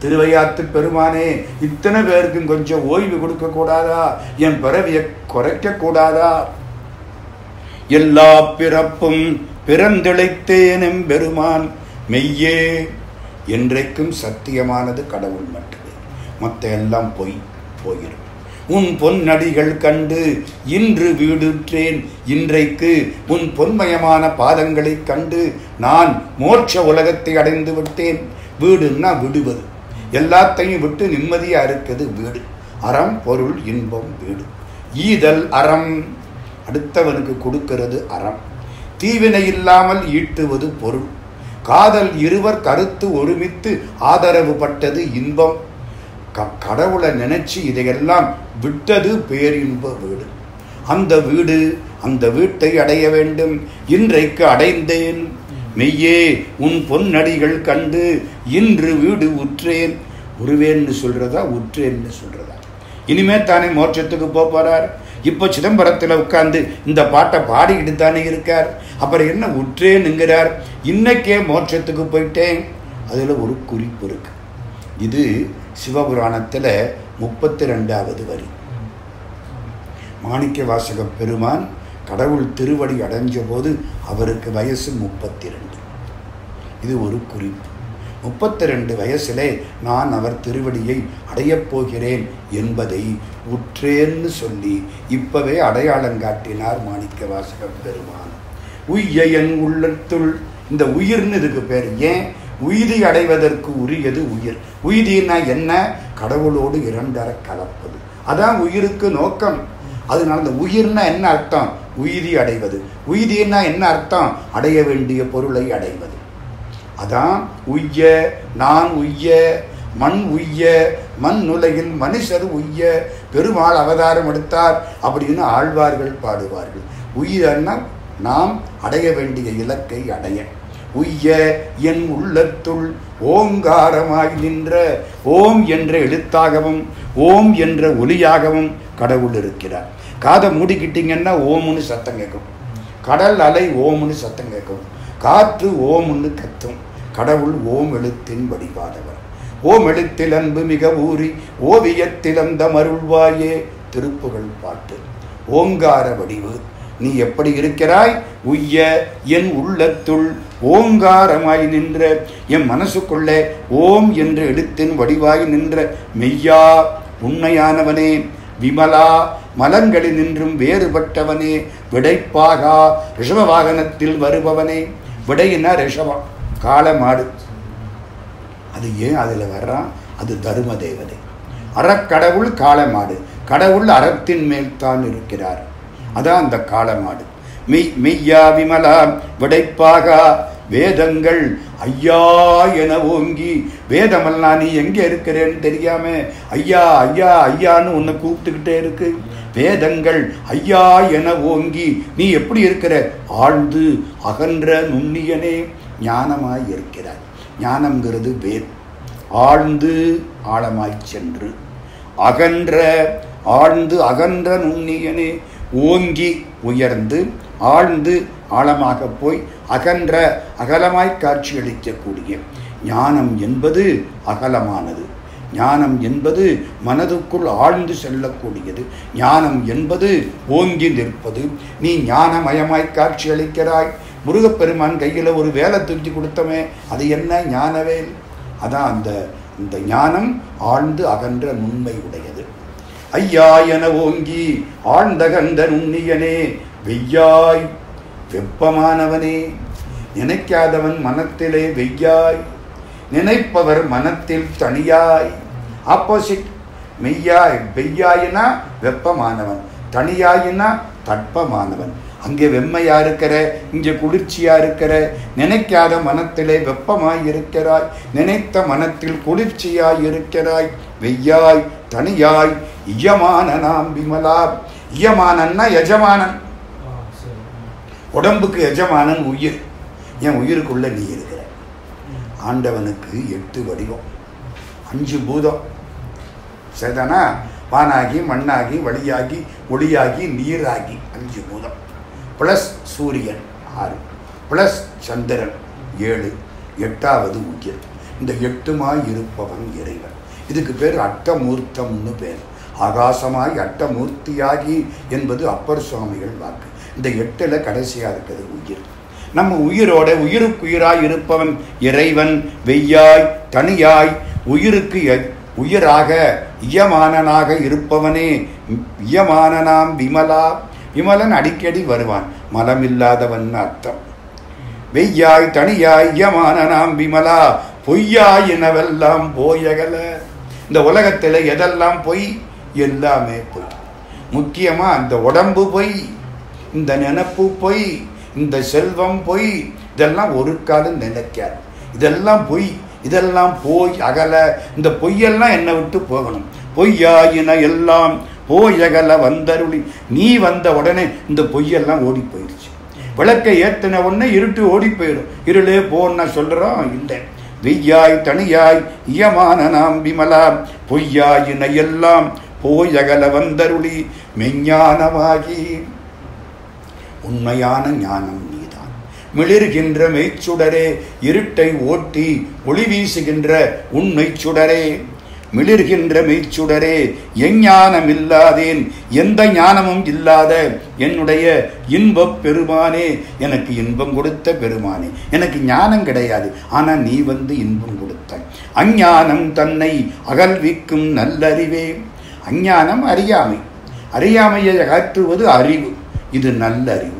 திருவையாத்து பெருமானே இத்தனை பேருக்கும் கொஞ்சம் ஓய்வு கொடுக்க கூடாதா என் பிறவியை குறைக்க கூடாதா எல்லா பிறப்பும் பிறந்திழைத்தேனும் பெருமான் மெய்யே என்றைக்கும் சத்தியமானது கடவுள் மட்டுமே மற்ற எல்லாம் பொய் போயிடும் உன் பொன்னடிகள் கண்டு இன்று வீடுற்றேன் இன்றைக்கு உன் பொன்மயமான பாதங்களைக் கண்டு நான் மோட்ச உலகத்தை அடைந்து விட்டேன் வீடுன்னா விடுவது எல்லாத்தையும் விட்டு நிம்மதியாக இருக்கிறது வீடு அறம் பொருள் இன்பம் வீடு ஈதல் அறம் அடுத்தவனுக்கு கொடுக்கிறது அறம் தீவினை இல்லாமல் ஈட்டுவது பொருள் காதல் இருவர் கருத்து ஒருமித்து ஆதரவு பட்டது இன்பம் க கடவுளை நினைச்சு இதையெல்லாம் விட்டது பேரின்ப வீடு அந்த வீடு அந்த வீட்டை அடைய வேண்டும் இன்றைக்கு அடைந்தேன் மெய்யே உன் பொன்னடிகள் கண்டு இன்று வீடு உற்றேன் உருவேன்னு சொல்கிறதா உற்றேன்னு சொல்கிறதா இனிமே தானே மோட்சத்துக்கு போகிறார் இப்போ சிதம்பரத்தில் உட்காந்து இந்த பாட்டை பாடிக்கிட்டு தானே இருக்கார் அப்புறம் என்ன உற்றே இன்னைக்கே மோட்சத்துக்கு போயிட்டேன் அதில் ஒரு குறிப்பு இருக்கு இது சிவபுராணத்தில் முப்பத்தி ரெண்டாவது வரி மாணிக்க வாசக பெருமான் கடவுள் திருவடி அடைஞ்ச போது அவருக்கு வயசு முப்பத்தி ரெண்டு இது ஒரு குறிப்பு முப்பத்தி ரெண்டு வயசிலே நான் அவர் திருவடியை அடையப் போகிறேன் என்பதை உற்றேன்னு சொல்லி இப்பவே அடையாளம் காட்டினார் மாணிக்க வாசகம் பெருமான் உய்ய என் உள்ளத்துள் இந்த உயிர்னு இதுக்கு பேர் ஏன் உயிரி அடைவதற்கு உரியது உயிர் உயிரின்னா என்ன கடவுளோடு இரண்டர கலப்பது அதான் உயிருக்கு நோக்கம் அதனால அந்த உயிர்னா என்ன அர்த்தம் உயிரி அடைவது உயிரின்னா என்ன அர்த்தம் அடைய வேண்டிய பொருளை அடைவது அதான் உய்ய நான் உய்ய மண் உய்ய மண் நுலையில் மனுஷர் உய்ய பெருமாள் அவதாரம் எடுத்தார் அப்படின்னு ஆழ்வார்கள் பாடுவார்கள் உயிரன்னா நாம் அடைய வேண்டிய இலக்கை அடைய உய்ய என் உள்ளத்துள் ஓங்காரமாய் நின்ற ஓம் என்ற எழுத்தாகவும் ஓம் என்ற ஒலியாகவும் கடவுள் இருக்கிறார் காதை மூடிக்கிட்டிங்கன்னா ஓம்னு சத்தம் கேட்கும் கடல் அலை ஓம்னு சத்தம் கேட்கும் காற்று ஓம்னு கத்தும் கடவுள் ஓம் எழுத்தின் வடிவாதவர் ஓம் எழுத்தில் அன்பு மிக ஊறி ஓவியத்தில் அந்த மருள்வாயே திருப்புகள் பாட்டு ஓங்கார வடிவு நீ எப்படி இருக்கிறாய் உய்ய என் உள்ளத்துள் ஓங்காரமாய் நின்ற என் மனசுக்குள்ளே ஓம் என்று எழுத்தின் வடிவாய் நின்ற மெய்யா உண்மையானவனே விமலா மலங்களில் நின்றும் வேறுபட்டவனே விடைப்பாகா ரிஷவ வாகனத்தில் வருபவனே விடையினா ரிஷவா காளை மாடு அது ஏன் அதில் வர்றான் அது தரும தேவதை அறக்கடவுள் காளை மாடு கடவுள் அறத்தின் மேல் தான் இருக்கிறார் அதான் அந்த காளை மாடு மெய் மெய்யா விமலா விடைப்பாகா வேதங்கள் ஐயா என ஓங்கி வேதமெல்லாம் நீ எங்கே இருக்கிறேன்னு தெரியாம ஐயா ஐயா ஐயான்னு உன்னை கூப்பிட்டுக்கிட்டே இருக்கு வேதங்கள் ஐயா என ஓங்கி நீ எப்படி இருக்கிற ஆழ்ந்து அகன்ற நுண்ணியனே ஞானமாய் இருக்கிறாய் ஞானம்ங்கிறது வேர் ஆழ்ந்து ஆழமாய் சென்று அகன்ற ஆழ்ந்து அகன்ற நுண்ணியனே ஓங்கி உயர்ந்து ஆழ்ந்து ஆழமாக போய் அகன்ற அகலமாய் காட்சியளிக்கக்கூடிய ஞானம் என்பது அகலமானது ஞானம் என்பது மனதுக்குள் ஆழ்ந்து செல்லக்கூடியது ஞானம் என்பது ஓங்கி நிற்பது நீ ஞானமயமாய் காட்சியளிக்கிறாய் முருகப்பெருமான் கையில் ஒரு வேலை தூக்கி கொடுத்தமே அது என்ன ஞானவேல் அதான் அந்த இந்த ஞானம் ஆழ்ந்து அகன்ற நுண்மை உடையது ஐயா என ஓங்கி ஆழ்ந்தகன்ற நுண்ணியனே வெய்யாய் வெப்பமானவனே நினைக்காதவன் மனத்திலே வெய்யாய் நினைப்பவர் மனத்தில் தனியாய் ஆப்போசிட் மெய்யாய் வெய்யாயினா வெப்பமானவன் தனியாயினா தட்பமானவன் அங்கே வெம்மையாக இருக்கிற இங்கே குளிர்ச்சியாக இருக்கிற நினைக்காத மனத்திலே வெப்பமாய் இருக்கிறாய் நினைத்த மனத்தில் குளிர்ச்சியாய் இருக்கிறாய் வெய்யாய் தனியாய் இயமான நாம் விமலா இயமானன்னா எஜமானன் உடம்புக்கு எஜமானன் உயிர் என் உயிருக்குள்ளே நீ இருக்கிற ஆண்டவனுக்கு எட்டு வடிவம் அஞ்சு பூதம் சரிதானா வானாகி மண்ணாகி வழியாகி ஒளியாகி நீராகி அஞ்சு பூதம் ப்ளஸ் சூரியன் ஆறு ப்ளஸ் சந்திரன் ஏழு எட்டாவது உயிர் இந்த எட்டுமாய் இருப்பவன் இறைவன் இதுக்கு பேர் அட்டமூர்த்தம்னு பேர் ஆகாசமாய் அட்டமூர்த்தியாகி என்பது அப்பர் சுவாமிகள் வாக்கு இந்த எட்டில் கடைசியாக இருக்கிறது உயிர் நம்ம உயிரோட உயிருக்குயிராய் இருப்பவன் இறைவன் வெய்யாய் தனியாய் உயிருக்கு உயிராக இயமானனாக இருப்பவனே இயமானனாம் விமலா விமலன் அடிக்கடி வருவான் மலம் இல்லாதவன் அர்த்தம் வெய்யாய் தனியாய் யமான நாம் விமலா பொய்யாய் எனவெல்லாம் போயகல இந்த உலகத்தில் எதெல்லாம் பொய் எல்லாமே பொய் முக்கியமாக அந்த உடம்பு பொய் இந்த நினப்பு பொய் இந்த செல்வம் பொய் இதெல்லாம் ஒரு காலம் நினைக்காது இதெல்லாம் பொய் இதெல்லாம் போய் அகல இந்த பொய்யெல்லாம் என்னை விட்டு போகணும் பொய்யாயின எல்லாம் போயகல வந்தருளி நீ வந்த உடனே இந்த பொய்யெல்லாம் ஓடி போயிடுச்சு விளக்கை ஏற்றின உடனே இருட்டு ஓடி போயிடும் இருளே போன்னு சொல்கிறோம் இந்த வெய்யாய் தனியாய் இயமான நாம் பொய்யாய் பொய்யாயினையெல்லாம் போய் போயகல வந்தருளி மெஞ்ஞானமாகி உண்மையான ஞானம் நீதான் மிளிர்கின்ற மெய்ச்சுடரே இருட்டை ஓட்டி ஒளி வீசுகின்ற உண்மை சுடரே மிளிர்கின்ற மெய்ச்சுடரே எஞ்ஞானம் இல்லாதேன் எந்த ஞானமும் இல்லாத என்னுடைய இன்பப் பெருமானே எனக்கு இன்பம் கொடுத்த பெருமானே எனக்கு ஞானம் கிடையாது ஆனால் நீ வந்து இன்பம் கொடுத்த அஞ்ஞானம் தன்னை அகல்விக்கும் நல்லறிவே அஞ்ஞானம் அறியாமை அறியாமையை அகற்றுவது அறிவு இது நல்லறிவு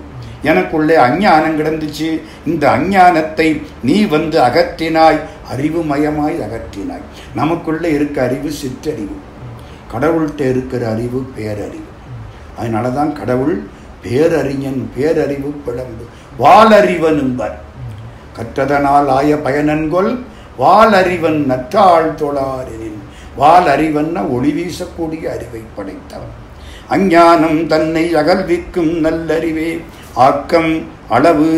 எனக்குள்ளே அஞ்ஞானம் கிடந்துச்சு இந்த அஞ்ஞானத்தை நீ வந்து அகற்றினாய் அறிவு மயமாய் அகற்றினாய் நமக்குள்ளே இருக்க அறிவு சிற்றறிவு கடவுள்கிட்ட இருக்கிற அறிவு பேரறிவு அதனால தான் கடவுள் பேரறிஞன் பேரறிவு பிளந்து வாலறிவன் என்பர் கற்றதனால் ஆய பயனன்கொள் வாலறிவன் நற்றாள் தொழாரின் வாலறிவன்னா ஒளி வீசக்கூடிய அறிவை படைத்தவன் அஞ்ஞானம் தன்னை அகல்விக்கும் நல்லறிவே ஆக்கம் அளவு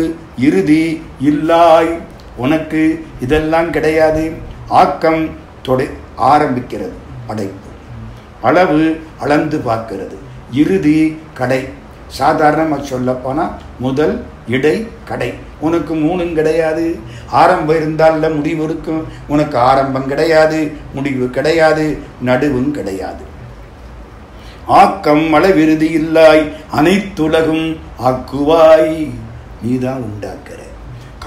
இறுதி இல்லாய் உனக்கு இதெல்லாம் கிடையாது ஆக்கம் தொடை ஆரம்பிக்கிறது படைப்பு அளவு அளந்து பார்க்கிறது இறுதி கடை சாதாரணமாக சொல்லப்போனால் முதல் இடை கடை உனக்கு மூணும் கிடையாது ஆரம்பம் இருந்தால முடிவு இருக்கும் உனக்கு ஆரம்பம் கிடையாது முடிவு கிடையாது நடுவும் கிடையாது ஆக்கம் விருதி இல்லாய் அனைத்துலகும் ஆக்குவாய் நீதான் உண்டாக்கிற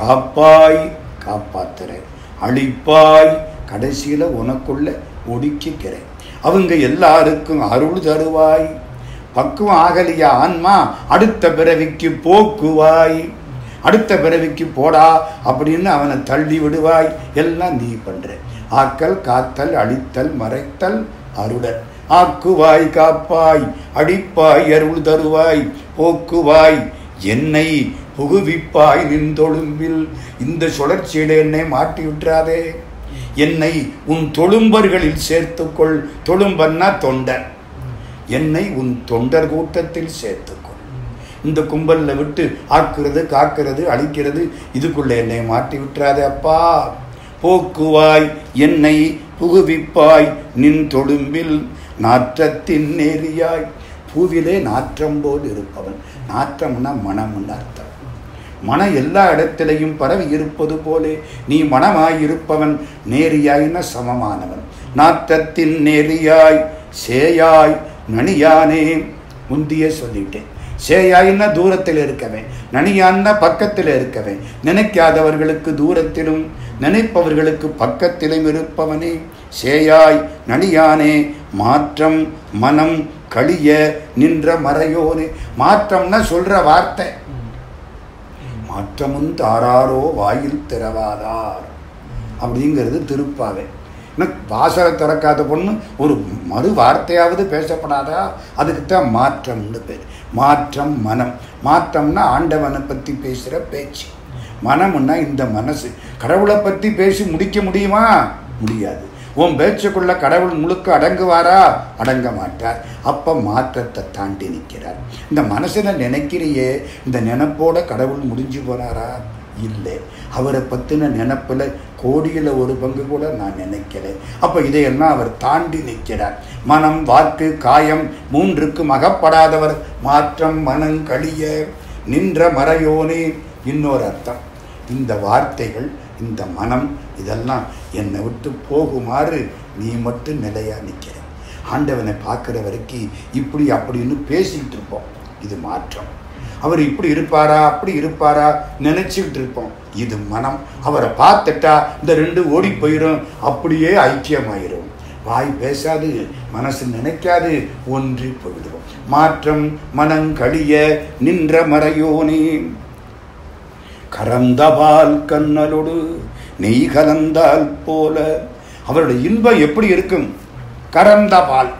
காப்பாய் காப்பாத்துறேன் அழிப்பாய் கடைசியில் உனக்குள்ள ஒடுக்கிக்கிறேன் அவங்க எல்லாருக்கும் அருள் தருவாய் பக்குவம் ஆகலியா ஆன்மா அடுத்த பிறவிக்கு போக்குவாய் அடுத்த பிறவிக்கு போடா அப்படின்னு அவனை தள்ளி விடுவாய் எல்லாம் நீ பண்ணுற ஆக்கல் காத்தல் அழித்தல் மறைத்தல் அருடர் ஆக்குவாய் காப்பாய் அடிப்பாய் அருள் தருவாய் போக்குவாய் என்னை புகுவிப்பாய் தொழும்பில் இந்த சுழற்சியிட என்னை மாட்டி விட்டுறாதே என்னை உன் தொழும்பர்களில் சேர்த்துக்கொள் தொழும்பன்னா தொண்டர் என்னை உன் தொண்டர் கூட்டத்தில் சேர்த்துக்கொள் இந்த கும்பலில் விட்டு ஆக்குறது காக்கிறது அழிக்கிறது இதுக்குள்ளே என்னை மாட்டி விட்டுறாதே அப்பா போக்குவாய் என்னை புகுவிப்பாய் நின் தொழும்பில் நாற்றத்தின் நேரியாய் பூவிலே நாற்றம் போல் இருப்பவன் நாற்றம்னா மனம்னு அர்த்தம் மன எல்லா இடத்திலையும் பரவி இருப்பது போலே நீ மனமாயிருப்பவன் நேரியாயின சமமானவன் நாத்தத்தில் நேரியாய் சேயாய் நனியானே முந்தியே சொல்லிட்டேன் சேயாயின்னா தூரத்தில் இருக்கவேன் நனியான்னா பக்கத்தில் இருக்கவேன் நினைக்காதவர்களுக்கு தூரத்திலும் நினைப்பவர்களுக்கு பக்கத்திலும் இருப்பவனே சேயாய் நனியானே மாற்றம் மனம் கழிய நின்ற மறையோனே மாற்றம்னா சொல்கிற வார்த்தை ஆற்றமும் தாராரோ வாயில் திறவாதார் அப்படிங்கிறது திருப்பாவை இன்னும் வாசலை திறக்காத பொண்ணு ஒரு மறு வார்த்தையாவது பேசப்படாதா அதுக்குத்தான் மாற்றம்னு பேர் மாற்றம் மனம் மாற்றம்னா ஆண்டவனை பற்றி பேசுகிற பேச்சு மனம்னா இந்த மனசு கடவுளை பற்றி பேசி முடிக்க முடியுமா முடியாது உன் பேச்சுக்குள்ள கடவுள் முழுக்க அடங்குவாரா அடங்க மாட்டார் அப்போ மாற்றத்தை தாண்டி நிற்கிறார் இந்த மனசில் நினைக்கிறியே இந்த நினப்போட கடவுள் முடிஞ்சு போகிறாரா இல்லை அவரை பற்றின நினப்பில் கோடியில் ஒரு பங்கு கூட நான் நினைக்கிறேன் அப்போ இதையெல்லாம் அவர் தாண்டி நிற்கிறார் மனம் வாக்கு காயம் மூன்றுக்கும் அகப்படாதவர் மாற்றம் மனம் கழிய நின்ற மறையோனே இன்னொரு அர்த்தம் இந்த வார்த்தைகள் இந்த மனம் இதெல்லாம் என்னை விட்டு போகுமாறு நீ மட்டும் நிலையாக நிற்கிற ஆண்டவனை பார்க்குற வரைக்கும் இப்படி அப்படின்னு பேசிக்கிட்டு இருப்போம் இது மாற்றம் அவர் இப்படி இருப்பாரா அப்படி இருப்பாரா நினச்சிக்கிட்டு இருப்போம் இது மனம் அவரை பார்த்துட்டா இந்த ரெண்டு ஓடி போயிடும் அப்படியே ஐக்கியமாயிரும் வாய் பேசாது மனசு நினைக்காது ஒன்றி போயிடுவோம் மாற்றம் மனம் கழிய நின்ற மறையோனே கரந்தபால் கண்ணலோடு நெய் கலந்தால் போல அவருடைய இன்பம் எப்படி இருக்கும் கறந்த பால்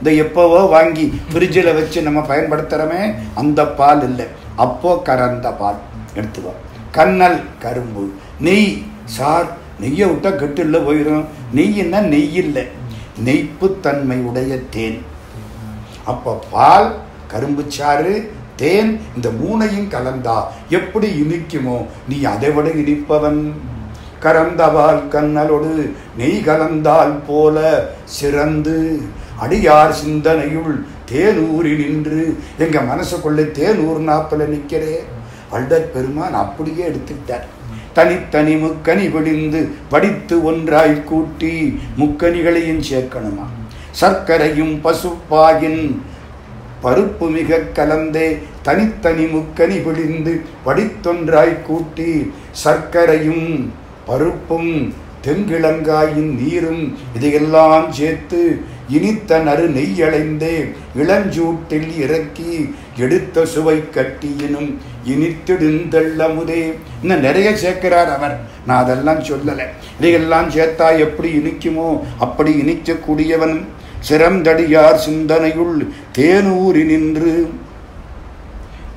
இந்த எப்போவோ வாங்கி ஃப்ரிட்ஜில் வச்சு நம்ம பயன்படுத்துகிறோமே அந்த பால் இல்லை அப்போ கறந்த பால் எடுத்துவோம் கண்ணல் கரும்பு நெய் சார் நெய்யை விட்டால் இல்லை போயிடும் நெய்ன்னா நெய் இல்லை நெய்ப்புத்தன்மை உடைய தேன் அப்போ பால் கரும்பு சாறு தேன் இந்த மூனையும் கலந்தா எப்படி இனிக்குமோ நீ அதை விட இனிப்பவன் கரந்தவால் கண்ணலொடு நெய் கலந்தால் போல சிறந்து அடியார் சிந்தனையுள் தேனூரில் நின்று எங்கள் மனசுக்குள்ளே தேனூர் நாப்பில் நிற்கிறேன் வல்டர் பெருமான் அப்படியே எடுத்துட்டார் தனித்தனி முக்கனி விழிந்து வடித்து ஒன்றாய் கூட்டி முக்கனிகளையும் சேர்க்கணுமா சர்க்கரையும் பசுப்பாயின் பருப்பு மிக கலந்தே தனித்தனி முக்கனி விழிந்து படித்தொன்றாய் கூட்டி சர்க்கரையும் பருப்பும் தென்கிழங்காயின் நீரும் இதையெல்லாம் சேர்த்து இனித்த நறு நெய்யலைந்தே இளஞ்சூட்டில் இறக்கி எடுத்த சுவை கட்டியினும் இனித்திடுந்தள்ளமுதே இன்னும் நிறைய சேர்க்கிறார் அவர் நான் அதெல்லாம் சொல்லலை இதையெல்லாம் சேர்த்தா எப்படி இனிக்குமோ அப்படி இனிக்கக்கூடியவன் சிறந்தடியார் சிந்தனையுள் தேனூரி நின்று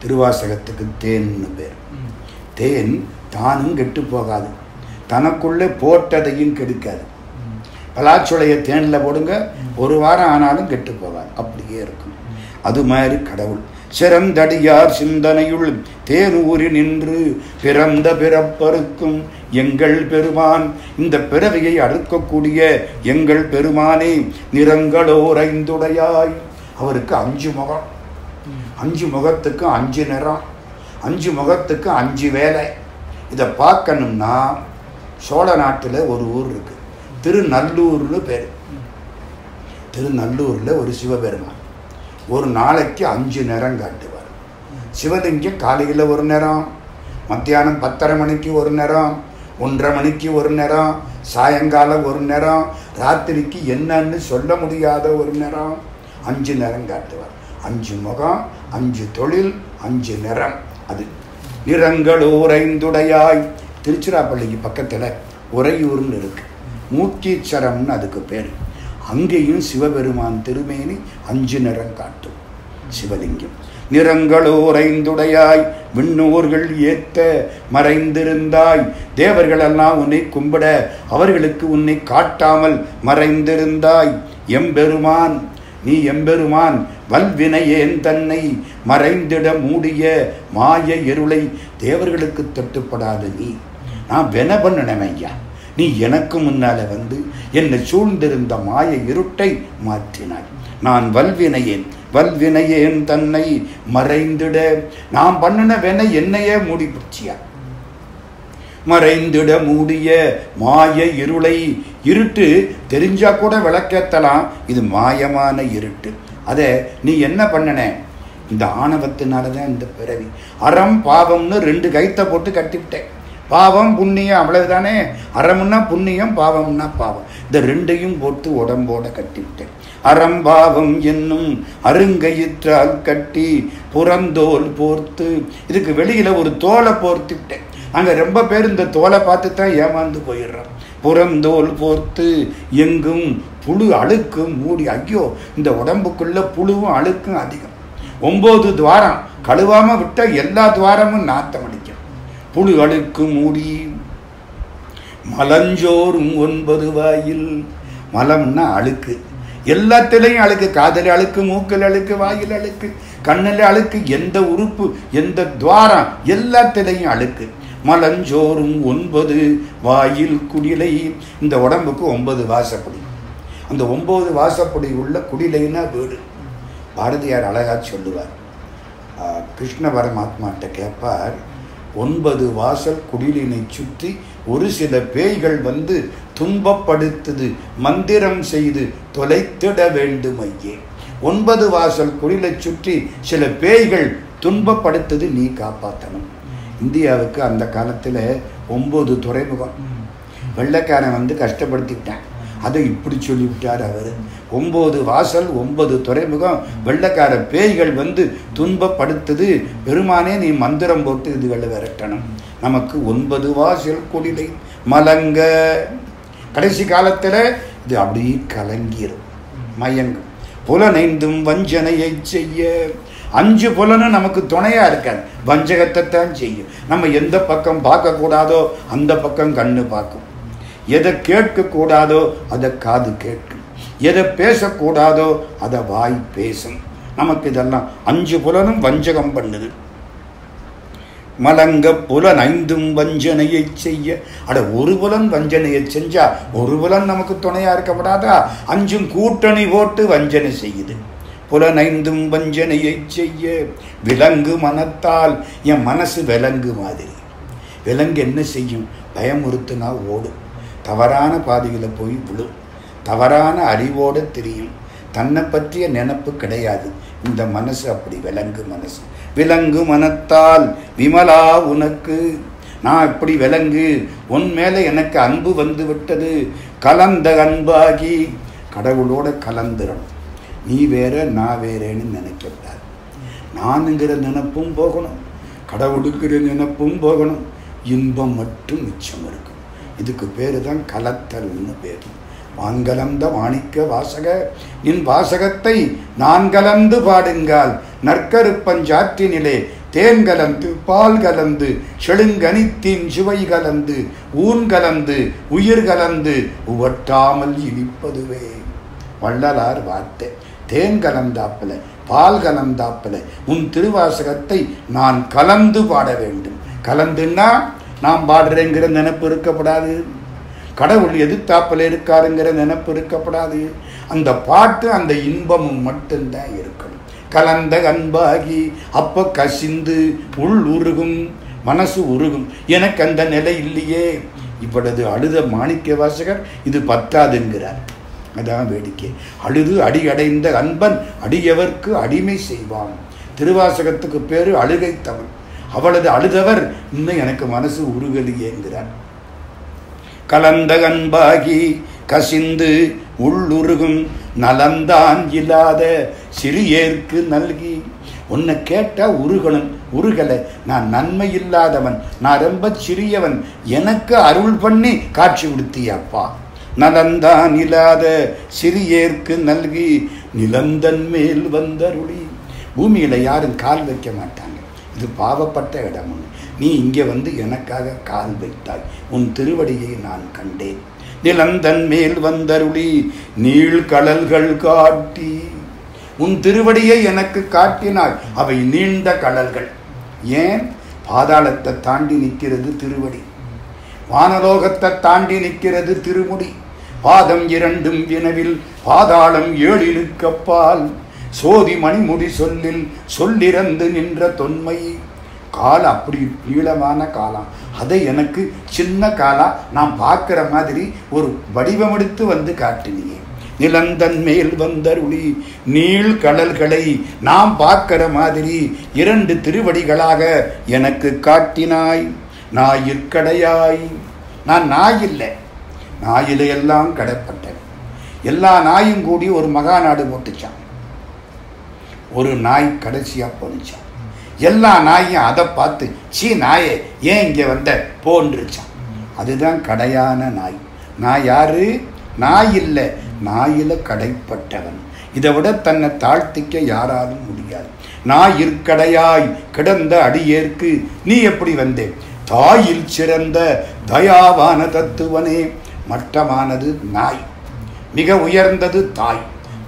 திருவாசகத்துக்கு தேன்னு பேர் தேன் தானும் கெட்டு போகாது தனக்குள்ளே போட்டதையும் கெடுக்காது பலாச்சுளையை தேனில் போடுங்க ஒரு வாரம் ஆனாலும் கெட்டு போவார் அப்படியே இருக்கும் அது மாதிரி கடவுள் சிறந்தடியார் சிந்தனையுள் தேனூரி நின்று பிறந்த பிறப்பருக்கும் எங்கள் பெருமான் இந்த பிறவியை அறுக்கக்கூடிய எங்கள் பெருமானே நிறங்களோர் ஐந்துடையாய் அவருக்கு அஞ்சு முகம் அஞ்சு முகத்துக்கு அஞ்சு நிறம் அஞ்சு முகத்துக்கு அஞ்சு வேலை இதை பார்க்கணும்னா சோழ நாட்டில் ஒரு ஊர் இருக்குது திருநல்லூர்னு பேர் திருநல்லூரில் ஒரு சிவபெருமான் ஒரு நாளைக்கு அஞ்சு நேரம் காட்டுவார் சிவலிங்கம் காலையில் ஒரு நேரம் மத்தியானம் பத்தரை மணிக்கு ஒரு நேரம் ஒன்றரை மணிக்கு ஒரு நேரம் சாயங்காலம் ஒரு நேரம் ராத்திரிக்கு என்னன்னு சொல்ல முடியாத ஒரு நேரம் அஞ்சு நேரம் காட்டுவார் அஞ்சு முகம் அஞ்சு தொழில் அஞ்சு நிறம் அது நிறங்களூரைந்துடையாய் திருச்சிராப்பள்ளிக்கு பக்கத்தில் உறையூர்னு இருக்குது மூர்த்திச்சரம்னு அதுக்கு பேர் அங்கேயும் சிவபெருமான் திருமேனி அஞ்சு நிறம் காட்டும் சிவலிங்கம் நிறங்களோ உறைந்துடையாய் விண்ணூர்கள் ஏத்த மறைந்திருந்தாய் தேவர்களெல்லாம் உன்னை கும்பிட அவர்களுக்கு உன்னை காட்டாமல் மறைந்திருந்தாய் எம்பெருமான் நீ எம்பெருமான் வல்வினையேன் தன்னை மறைந்திட மூடிய மாய இருளை தேவர்களுக்கு தட்டுப்படாத நீ நான் வென பண்ணினேன் ஐயா நீ எனக்கு முன்னால வந்து என்னை சூழ்ந்திருந்த மாய இருட்டை மாற்றினாய் நான் வல்வினையேன் வல்வினையேன் தன்னை மறைந்திட நான் பண்ணின வென என்னையே மூடி பிடிச்சியா மறைந்திட மூடிய மாய இருளை இருட்டு தெரிஞ்சா கூட விளக்கேத்தலாம் இது மாயமான இருட்டு அதை நீ என்ன பண்ணின இந்த ஆணவத்தினால தான் இந்த பிறவி அறம் பாவம்னு ரெண்டு கைத்த போட்டு கட்டிவிட்டேன் பாவம் புண்ணியம் அவ்வளவுதானே அறம்னா புண்ணியம் பாவம்னா பாவம் இந்த ரெண்டையும் போட்டு உடம்போட கட்டிவிட்டேன் அறம் பாவம் என்னும் அருங்கயிற்றால் கட்டி புறந்தோல் போர்த்து இதுக்கு வெளியில் ஒரு தோலை போர்த்து விட்டேன் அங்கே ரொம்ப பேர் இந்த தோலை பார்த்து தான் ஏமாந்து போயிடுறோம் புறந்தோல் போர்த்து எங்கும் புழு அழுக்கும் மூடி ஐயோ இந்த உடம்புக்குள்ள புழுவும் அழுக்கும் அதிகம் ஒம்பது துவாரம் கழுவாமல் விட்டால் எல்லா துவாரமும் நாத்தம் புலிகளுக்கு மூடி மலஞ்சோறும் ஒன்பது வாயில் மலம்னா அழுக்கு எல்லாத்திலையும் அழுக்கு காதல் அழுக்கு மூக்கில் அழுக்கு வாயில் அழுக்கு கண்ணில் அழுக்கு எந்த உறுப்பு எந்த துவாரம் எல்லாத்திலையும் அழுக்கு மலஞ்சோறும் ஒன்பது வாயில் குடிலை இந்த உடம்புக்கு ஒன்பது வாசப்படி அந்த ஒன்பது வாசப்படி உள்ள குடிலைன்னா வீடு பாரதியார் அழகாக சொல்லுவார் கிருஷ்ண பரமாத்மாட்ட கேட்பார் ஒன்பது வாசல் குடிலினை சுற்றி ஒரு சில பேய்கள் வந்து துன்பப்படுத்துது மந்திரம் செய்து தொலைத்திட வேண்டும் ஐயே ஒன்பது வாசல் குடிலை சுற்றி சில பேய்கள் துன்பப்படுத்துது நீ காப்பாற்றணும் இந்தியாவுக்கு அந்த காலத்தில் ஒம்பது துறைமுகம் வெள்ளைக்காரன் வந்து கஷ்டப்படுத்திக்கிட்டான் அதை இப்படி சொல்லிவிட்டார் அவர் ஒம்பது வாசல் ஒன்பது துறைமுகம் வெள்ளக்கார பேய்கள் வந்து துன்பப்படுத்துது பெருமானே நீ மந்திரம் போட்டு இதுகளை விரட்டணும் நமக்கு ஒன்பது வாசல் கொடிலை மலங்க கடைசி காலத்தில் இது அப்படியே கலங்கிடும் மயங்கும் புலனைந்தும் வஞ்சனையை செய்ய அஞ்சு புலனும் நமக்கு துணையாக இருக்காது வஞ்சகத்தை தான் செய்யும் நம்ம எந்த பக்கம் பார்க்கக்கூடாதோ அந்த பக்கம் கண்ணு பார்க்கும் எதை கேட்கக்கூடாதோ அதை காது கேட்கும் எதை பேசக்கூடாதோ அதை வாய் பேசும் நமக்கு இதெல்லாம் அஞ்சு புலனும் வஞ்சகம் பண்ணுது மலங்க புலன் ஐந்தும் வஞ்சனையை செய்ய அட ஒரு புலன் வஞ்சனையை செஞ்சா ஒரு புலன் நமக்கு துணையா இருக்கப்படாதா அஞ்சும் கூட்டணி போட்டு வஞ்சனை செய்யுது புலனைந்தும் வஞ்சனையை செய்ய விலங்கு மனத்தால் என் மனசு விலங்கு மாதிரி விலங்கு என்ன செய்யும் பயமுறுத்துனா ஓடும் தவறான பாதையில் போய் விழும் தவறான அறிவோடு தெரியும் தன்னை பற்றிய நினப்பு கிடையாது இந்த மனசு அப்படி விலங்கு மனசு விலங்கு மனத்தால் விமலா உனக்கு நான் இப்படி விலங்கு உன் மேலே எனக்கு அன்பு வந்து விட்டது கலந்த அன்பாகி கடவுளோட கலந்துடணும் நீ வேற நான் வேறேன்னு நினைக்கக்கூடாது நானுங்கிற நினப்பும் போகணும் கடவுளுக்கிற நினப்பும் போகணும் இன்பம் மட்டும் மிச்சம் இருக்கும் இதுக்கு பேர் தான் கலத்தல்னு பேர் வான்கலந்த மாணிக்க வாசக நின் வாசகத்தை நான் கலந்து பாடுங்கால் நற்கருப்பஞ்சாற்றினிலே தேன் கலந்து பால் கலந்து செழுங்கனித்தின் சுவை கலந்து ஊன் கலந்து உயிர் கலந்து உவட்டாமல் இனிப்பதுவே வள்ளலார் வார்த்தை தேன் கலந்தாப்பில பால் கலந்தாப்பில உன் திருவாசகத்தை நான் கலந்து பாட வேண்டும் கலந்துன்னா நான் பாடுறேங்கிற நினைப்பு இருக்கப்படாது கடவுள் எதிர்த்தாப்பில் இருக்காருங்கிற நினப்பு இருக்கப்படாது அந்த பாட்டு அந்த இன்பமும் மட்டும்தான் இருக்கணும் கலந்த அன்பாகி அப்போ கசிந்து உள் உருகும் மனசு உருகும் எனக்கு அந்த நிலை இல்லையே இவ்வளவு அழுத மாணிக்க வாசகர் இது பத்தாதுங்கிறார் அதான் வேடிக்கை அழுது அடியடைந்த அன்பன் அடியவர்க்கு அடிமை செய்வான் திருவாசகத்துக்கு பேர் அழுகை தவன் அவளது அழுதவர் இன்னும் எனக்கு மனசு உருகலியேங்கிறான் கலந்த அன்பாகி கசிந்து உள்ளுருகும் நலந்தான் இல்லாத சிறியேற்கு நல்கி உன்னை கேட்டால் உருகணும் உருகலை நான் நன்மை இல்லாதவன் நான் ரொம்ப சிறியவன் எனக்கு அருள் பண்ணி காட்சி கொடுத்தியாப்பா நலந்தான் இல்லாத சிறியேற்கு நல்கி நிலந்தன் மேல் வந்தருளி பூமியில் யாரும் கால் வைக்க மாட்டாங்க இது பாவப்பட்ட இடம் ஒன்று நீ இங்கே வந்து எனக்காக கால் வைத்தாய் உன் திருவடியை நான் கண்டேன் நிலந்தன் மேல் வந்தருளி நீள் கடல்கள் காட்டி உன் திருவடியை எனக்கு காட்டினாய் அவை நீண்ட கடல்கள் ஏன் பாதாளத்தை தாண்டி நிற்கிறது திருவடி வானலோகத்தை தாண்டி நிற்கிறது திருமுடி பாதம் இரண்டும் வினவில் பாதாளம் ஏழிலுக்கப்பால் சோதி மணிமுடி சொல்லில் சொல்லிறந்து நின்ற தொன்மை காலம் அப்படி நீளமான காலம் அதை எனக்கு சின்ன காலா நான் பார்க்குற மாதிரி ஒரு வடிவமெடுத்து வந்து காட்டினியே நிலந்தன் மேல் வந்தருளி நீள் கடல்களை நாம் பார்க்கிற மாதிரி இரண்டு திருவடிகளாக எனக்கு காட்டினாய் நாயிற்கடையாய் நான் நாயில்லை இல்லை நாயிலையெல்லாம் கடைப்பட்டேன் எல்லா நாயும் கூடி ஒரு மகா நாடு போட்டுச்சான் ஒரு நாய் கடைசியாக போனிச்சான் எல்லா நாயும் அதை பார்த்து சி நாயே ஏன் இங்கே வந்த போன்றுச்சான் அதுதான் கடையான நாய் நான் யாரு நாய் இல்லை நாயில் கடைப்பட்டவன் இதை விட தன்னை தாழ்த்திக்க யாராலும் முடியாது நாய் இருக்கடையாய் கிடந்த அடியேற்கு நீ எப்படி வந்தேன் தாயில் சிறந்த தயாவான தத்துவனே மட்டமானது நாய் மிக உயர்ந்தது தாய்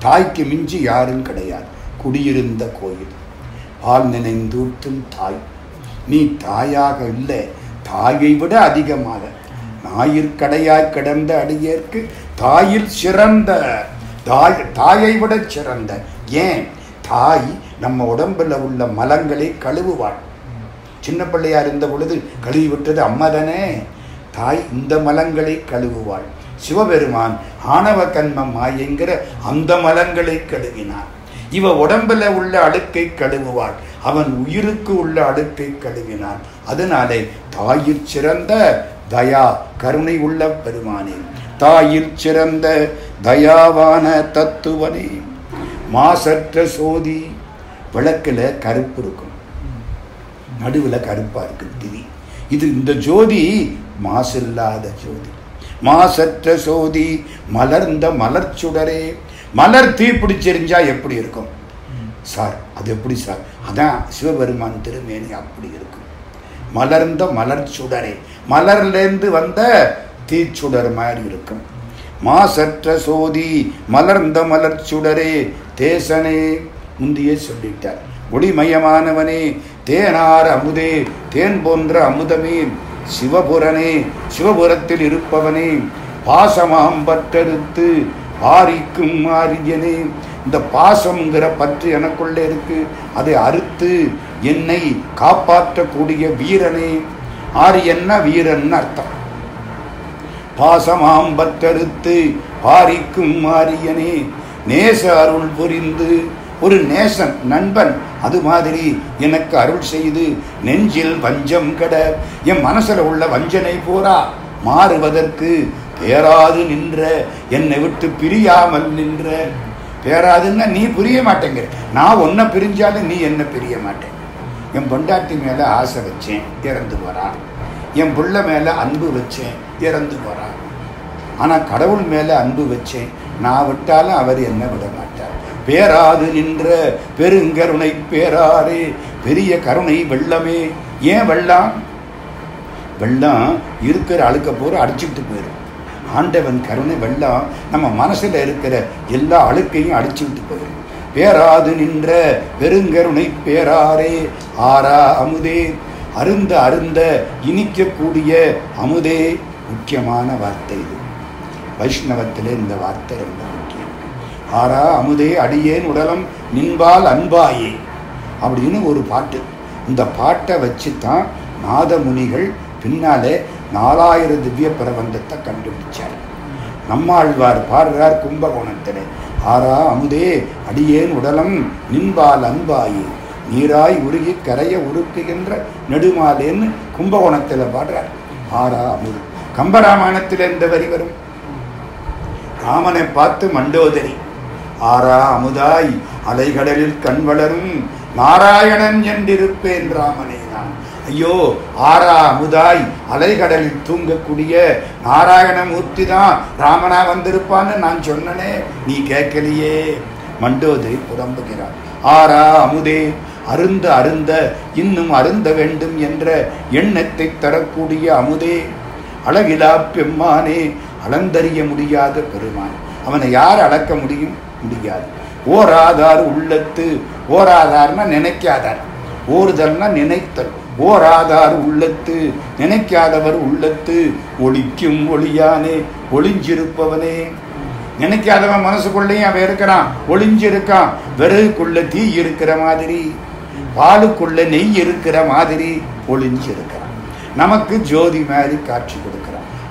தாய்க்கு மிஞ்சி யாரும் கிடையாது குடியிருந்த கோயில் பால் நினைந்தூட்டும் தாய் நீ தாயாக இல்லை தாயை விட அதிகமாக ஞாயிற்கடையாய் கிடந்த அடியேற்கு தாயில் சிறந்த தாய் தாயை விட சிறந்த ஏன் தாய் நம்ம உடம்பில் உள்ள மலங்களை கழுவுவாள் சின்ன பிள்ளையா இருந்த பொழுது கழுவி விட்டது அம்மா தானே தாய் இந்த மலங்களை கழுவுவாள் சிவபெருமான் ஆணவ கண்மம் மாயங்கிற அந்த மலங்களை கழுவினான் இவ உடம்புல உள்ள அழுக்கை கழுவுவாள் அவன் உயிருக்கு உள்ள அழுக்கை கழுவினான் அதனாலே தாயிற் சிறந்த தயா கருணை உள்ள பெருமானே தாயில் சிறந்த தயாவான தத்துவனே மாசற்ற சோதி விளக்கில் கருப்பு இருக்கும் நடுவில் கருப்பாக இருக்கு திரி இது இந்த ஜோதி மாசில்லாத ஜோதி மாசற்ற சோதி மலர்ந்த மலர்ச்சுடரே மலர் தீ பிடிச்செறிஞ்சா எப்படி இருக்கும் சார் அது எப்படி சார் அதான் சிவபெருமான் திருமேனி அப்படி இருக்கும் மலர்ந்த மலர் சுடரே மலர்லேருந்து வந்த தீச்சுடர் மாதிரி இருக்கும் மாசற்ற சோதி மலர்ந்த மலர் சுடரே தேசனே முந்தியே சொல்லிட்டார் ஒளிமயமானவனே தேனார் அமுதே தேன் போன்ற அமுதமே சிவபுரனே சிவபுரத்தில் இருப்பவனே பாசமாம்பற்றெடுத்து ஆரிக்கும் ஆரியனே இந்த பாசம்ங்கிற பற்று எனக்குள்ளே இருக்கு அதை அறுத்து என்னை காப்பாற்றக்கூடிய வீரனே ஆரியன்னா வீரன் அர்த்தம் பாசமாம் பற்றறுத்து பாரிக்கும் ஆரியனே நேச அருள் புரிந்து ஒரு நேசன் நண்பன் அது மாதிரி எனக்கு அருள் செய்து நெஞ்சில் வஞ்சம் கட என் மனசில் உள்ள வஞ்சனை பூரா மாறுவதற்கு பேராது நின்ற என்னை விட்டு பிரியாமல் நின்ற பேராதுன்னா நீ புரிய மாட்டேங்கிற நான் ஒன்றை பிரிஞ்சாலும் நீ என்ன பிரிய மாட்டேங்க என் பொண்டாட்டி மேலே ஆசை வச்சேன் இறந்து போகிறான் என் பிள்ளை மேலே அன்பு வச்சேன் இறந்து போகிறான் ஆனால் கடவுள் மேலே அன்பு வச்சேன் நான் விட்டாலும் அவர் என்ன விட மாட்டார் பேராது நின்ற பெருங்கருணை பேராரே பெரிய கருணை வெள்ளமே ஏன் வெள்ளம் வெள்ளம் இருக்கிற அழுக்க பூரா அடிச்சுக்கிட்டு போயிடும் ஆண்டவன் கருணை வெள்ளம் நம்ம மனசில் இருக்கிற எல்லா அழுக்கையும் அடிச்சு விட்டு போயிடும் பேராது நின்ற பெருங்கருணை பேராரே ஆரா அமுதே அருந்த அருந்த இனிக்கக்கூடிய அமுதே முக்கியமான வார்த்தை இது வைஷ்ணவத்தில் இந்த வார்த்தை ரொம்ப முக்கியம் ஆரா அமுதே அடியேன் உடலம் நின்பால் அன்பாயே அப்படின்னு ஒரு பாட்டு இந்த பாட்டை வச்சு தான் நாதமுனிகள் பின்னாலே நாலாயிரம் திவ்ய பிரபந்தத்தை கண்டுபிடிச்சார் நம்மாழ்வார் பாடுறார் கும்பகோணத்தில் ஆரா அமுதே அடியேன் உடலம் நின்பால் அன்பாயே நீராய் உருகி கரைய உருக்குகின்ற நெடுமாலேன்னு கும்பகோணத்தில் பாடுறார் ஆரா அமுது கம்பராமாயணத்தில் இந்த வரி வரும் ராமனை பார்த்து மண்டோதரி ஆரா அமுதாய் அலைகடலில் கண் வளரும் நாராயணன் என்றிருப்பேன் ராமனே ஐயோ ஆறா அமுதாய் அலைகடலில் தூங்கக்கூடிய நாராயணமூர்த்தி தான் ராமனா வந்திருப்பான்னு நான் சொன்னனே நீ கேட்கலையே மண்டோதரி புலம்புகிறார் ஆறா அமுதே அருந்த அருந்த இன்னும் அருந்த வேண்டும் என்ற எண்ணத்தை தரக்கூடிய அமுதே அழகிலா பெம்மானே அளந்தறிய முடியாத பெருமான் அவனை யார் அளக்க முடியும் முடியாது ஓராதார் உள்ளத்து ஓராதார்னா நினைக்காதார் ஓறுதல்னா நினைத்தல் ஓராதார் உள்ளத்து நினைக்காதவர் உள்ளத்து ஒளிக்கும் ஒளியானே ஒளிஞ்சிருப்பவனே நினைக்காதவன் மனசுக்குள்ளேயும் அவன் இருக்கிறான் ஒளிஞ்சிருக்கான் வெறகுக்குள்ள தீ இருக்கிற மாதிரி பாலுக்குள்ள நெய் இருக்கிற மாதிரி ஒளிஞ்சிருக்கிறான் நமக்கு ஜோதி மாதிரி காட்சி கொடுக்கும்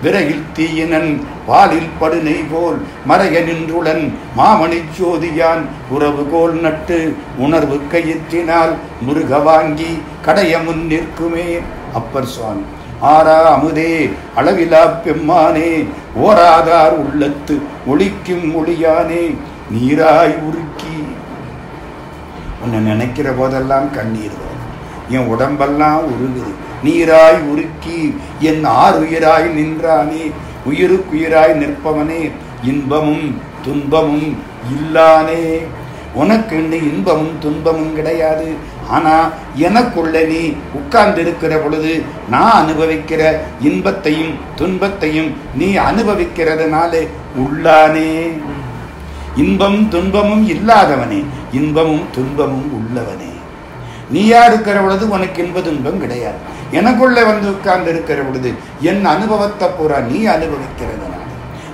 விரையில் தீயினன் பாலில் படுனை போல் மறைய நின்றுடன் மாமணி ஜோதியான் உறவு கோல் நட்டு உணர்வு கயிற்றினால் முருக வாங்கி கடைய முன் நிற்குமே அப்பர் சுவாமி ஆரா அமுதே அளவிலா பெம்மானே ஓராதார் உள்ளத்து ஒளிக்கும் ஒளியானே நீராய் உருக்கி உன்னை நினைக்கிற போதெல்லாம் கண்ணீர் வரும் என் உடம்பெல்லாம் உருகுது நீராய் உருக்கி என் ஆறுயிராய் நின்றானே உயிருக்குயிராய் நிற்பவனே இன்பமும் துன்பமும் இல்லானே உனக்கு இன்பமும் துன்பமும் கிடையாது ஆனால் எனக்குள்ள நீ உட்கார்ந்திருக்கிற பொழுது நான் அனுபவிக்கிற இன்பத்தையும் துன்பத்தையும் நீ அனுபவிக்கிறதுனால உள்ளானே இன்பம் துன்பமும் இல்லாதவனே இன்பமும் துன்பமும் உள்ளவனே நீயா இருக்கிற பொழுது உனக்கு இன்பதுன்பம் கிடையாது எனக்குள்ளே வந்து உட்கார்ந்து இருக்கிற பொழுது என் அனுபவத்தை பூரா நீ அனுபவிக்கிறதுனால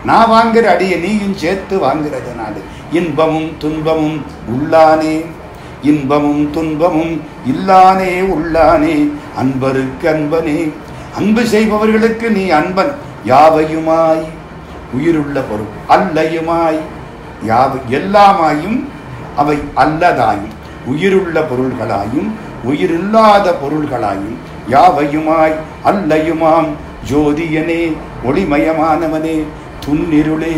நான் வாங்குற அடியை நீயும் சேர்த்து நாடு இன்பமும் துன்பமும் உள்ளானே இன்பமும் துன்பமும் இல்லானே உள்ளானே அன்பருக்கு அன்பனே அன்பு செய்பவர்களுக்கு நீ அன்பன் யாவையுமாய் உயிருள்ள பொருள் அல்லையுமாய் யாவை எல்லாமாயும் அவை அல்லதாயும் உயிருள்ள பொருள்களாயும் உயிரில்லாத பொருள்களாயும் யாவையுமாய் அல்லையுமாம் ஜோதியனே ஒளிமயமானவனே துன்னிருளே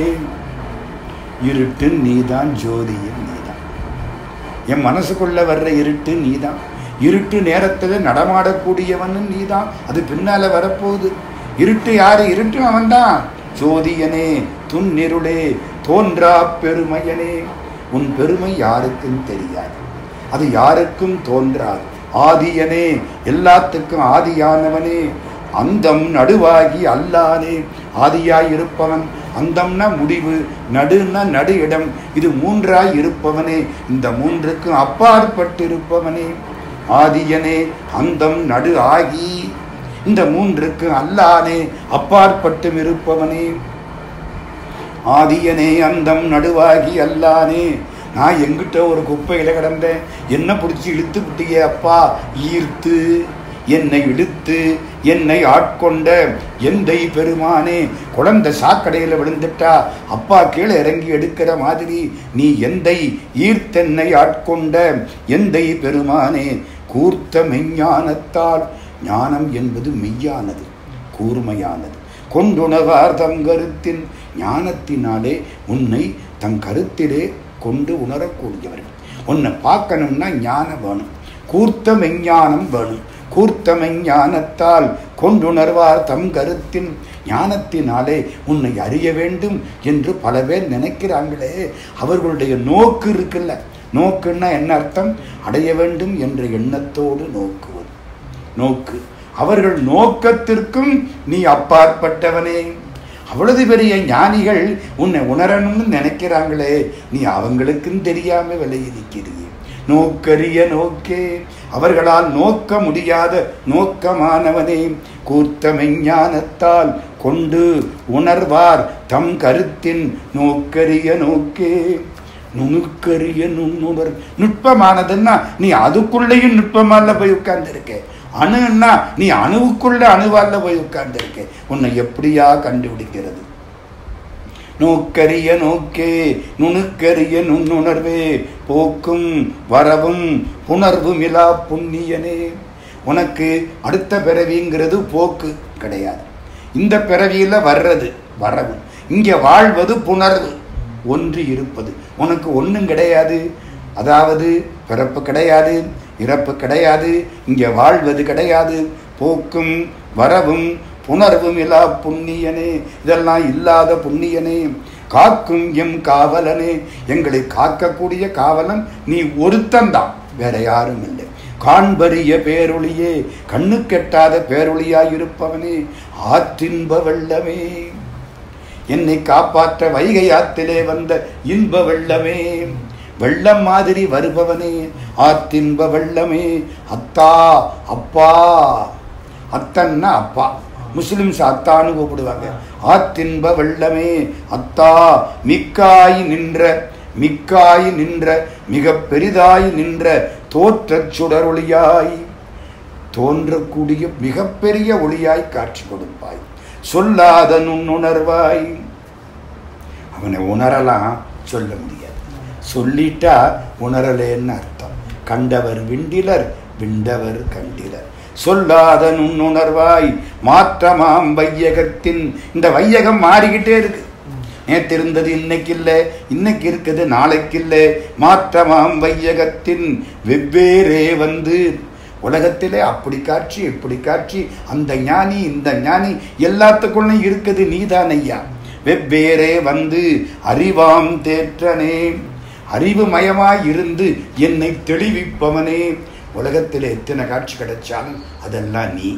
இருட்டு நீதான் ஜோதியன் நீதான் என் மனசுக்குள்ள வர்ற இருட்டு நீதான் இருட்டு நேரத்தில் நடமாடக்கூடியவனும் நீதான் அது பின்னால வரப்போகுது இருட்டு யாரு இருட்டு அவன்தான் ஜோதியனே துன்னிருளே தோன்றா பெருமையனே உன் பெருமை யாருக்கும் தெரியாது அது யாருக்கும் தோன்றாது ஆதியனே எல்லாத்துக்கும் ஆதியானவனே அந்தம் நடுவாகி அல்லானே ஆதியாய் இருப்பவன் அந்தம்னா முடிவு நடுன்னா நடு இடம் இது மூன்றாய் இருப்பவனே இந்த மூன்றுக்கும் இருப்பவனே ஆதியனே அந்தம் நடு ஆகி இந்த மூன்றுக்கு அல்லானே அப்பாற்பட்டும் இருப்பவனே ஆதியனே அந்தம் நடுவாகி அல்லானே நான் எங்கிட்ட ஒரு குப்பையில் கிடந்தேன் என்ன பிடிச்சி இழுத்து விட்டீங்க அப்பா ஈர்த்து என்னை இழுத்து என்னை ஆட்கொண்ட எந்தை பெருமானே குழந்தை சாக்கடையில் விழுந்துட்டா அப்பா கீழே இறங்கி எடுக்கிற மாதிரி நீ எந்தை ஈர்த்தென்னை ஆட்கொண்ட எந்தை பெருமானே கூர்த்த மெய்ஞானத்தால் ஞானம் என்பது மெய்யானது கூர்மையானது கொண்டுணவார் தங்கருத்தின் ஞானத்தினாலே உன்னை தன் கருத்திலே கொண்டு உணரக்கூடியவர்கள் உன்னை பார்க்கணும்னா ஞானம் வேணும் கூர்த்த மெஞ்ஞானம் வேணும் கூர்த்த மெஞ்ஞானத்தால் கொண்டுணர்வார் தம் கருத்தின் ஞானத்தினாலே உன்னை அறிய வேண்டும் என்று பல பேர் நினைக்கிறாங்களே அவர்களுடைய நோக்கு இருக்குல்ல நோக்குன்னா என்ன அர்த்தம் அடைய வேண்டும் என்ற எண்ணத்தோடு நோக்குவது நோக்கு அவர்கள் நோக்கத்திற்கும் நீ அப்பாற்பட்டவனே அவ்வளவு பெரிய ஞானிகள் உன்னை உணரணும்னு நினைக்கிறாங்களே நீ அவங்களுக்கும் தெரியாமல் விலையிருக்கிறீ நோக்கரிய நோக்கே அவர்களால் நோக்க முடியாத நோக்கமானவனே கூர்த்தமை ஞானத்தால் கொண்டு உணர்வார் தம் கருத்தின் நோக்கரிய நோக்கே நுணுக்கரிய நுண்ணுணர் நுட்பமானதுன்னா நீ அதுக்குள்ளேயும் நுட்பமால போய் இருக்க அணுன்னா நீ அணுவுக்குள்ள அணுவால போய் உட்கார்ந்துருக்க உன்னை எப்படியா கண்டுபிடிக்கிறது நோக்கரிய நோக்கே நுணுக்கரிய நுண்ணுணர்வே போக்கும் வரவும் புணர்வும் இலா புண்ணியனே உனக்கு அடுத்த பிறவிங்கிறது போக்கு கிடையாது இந்த பிறவியில் வர்றது வரவு இங்கே வாழ்வது புணர்வு ஒன்று இருப்பது உனக்கு ஒன்றும் கிடையாது அதாவது பிறப்பு கிடையாது இறப்பு கிடையாது இங்கே வாழ்வது கிடையாது போக்கும் வரவும் புணர்வும் இல்லா புண்ணியனே இதெல்லாம் இல்லாத புண்ணியனே காக்கும் எம் காவலனே எங்களை காக்கக்கூடிய காவலன் நீ ஒருத்தந்தான் வேற யாரும் இல்லை காண்பறிய பேரொழியே கண்ணு கெட்டாத இருப்பவனே ஆற்றின்ப வெள்ளமே என்னை காப்பாற்ற வைகை ஆத்திலே வந்த இன்ப வெள்ளமே வெள்ளம் மாதிரி வருபவனே ஆத்தின்ப வெள்ளமே அத்தா அப்பா அத்தன்னா அப்பா முஸ்லிம்ஸ் அத்தான்னு கூப்பிடுவாங்க ஆத்தின்ப வெள்ளமே அத்தா மிக்காய் நின்ற மிக்காய் நின்ற மிக பெரிதாய் நின்ற தோற்றச் ஒளியாய் தோன்றக்கூடிய மிகப்பெரிய ஒளியாய் காட்சி கொடுப்பாய் சொல்லாத நுண்ணுணர்வாய் அவனை உணரலாம் சொல்ல முடியும் சொல்லிட்டா உணரலேன்னு அர்த்தம் கண்டவர் விண்டிலர் விண்டவர் கண்டிலர் சொல்லாத நுண்ணுணர்வாய் மாற்றமாம் வையகத்தின் இந்த வையகம் மாறிக்கிட்டே இருக்கு நேற்று இருந்தது இன்னைக்கு இல்லை இன்னைக்கு இருக்குது நாளைக்கு இல்லை மாற்றமாம் வையகத்தின் வெவ்வேறே வந்து உலகத்திலே அப்படி காட்சி இப்படி காட்சி அந்த ஞானி இந்த ஞானி எல்லாத்துக்குள்ளும் இருக்குது நீதான் ஐயா வெவ்வேறே வந்து அறிவாம் தேற்றனே அறிவு மயமாய் இருந்து என்னை தெளிவிப்பவனே உலகத்தில் எத்தனை காட்சி கிடைச்சாலும் அதெல்லாம் நீ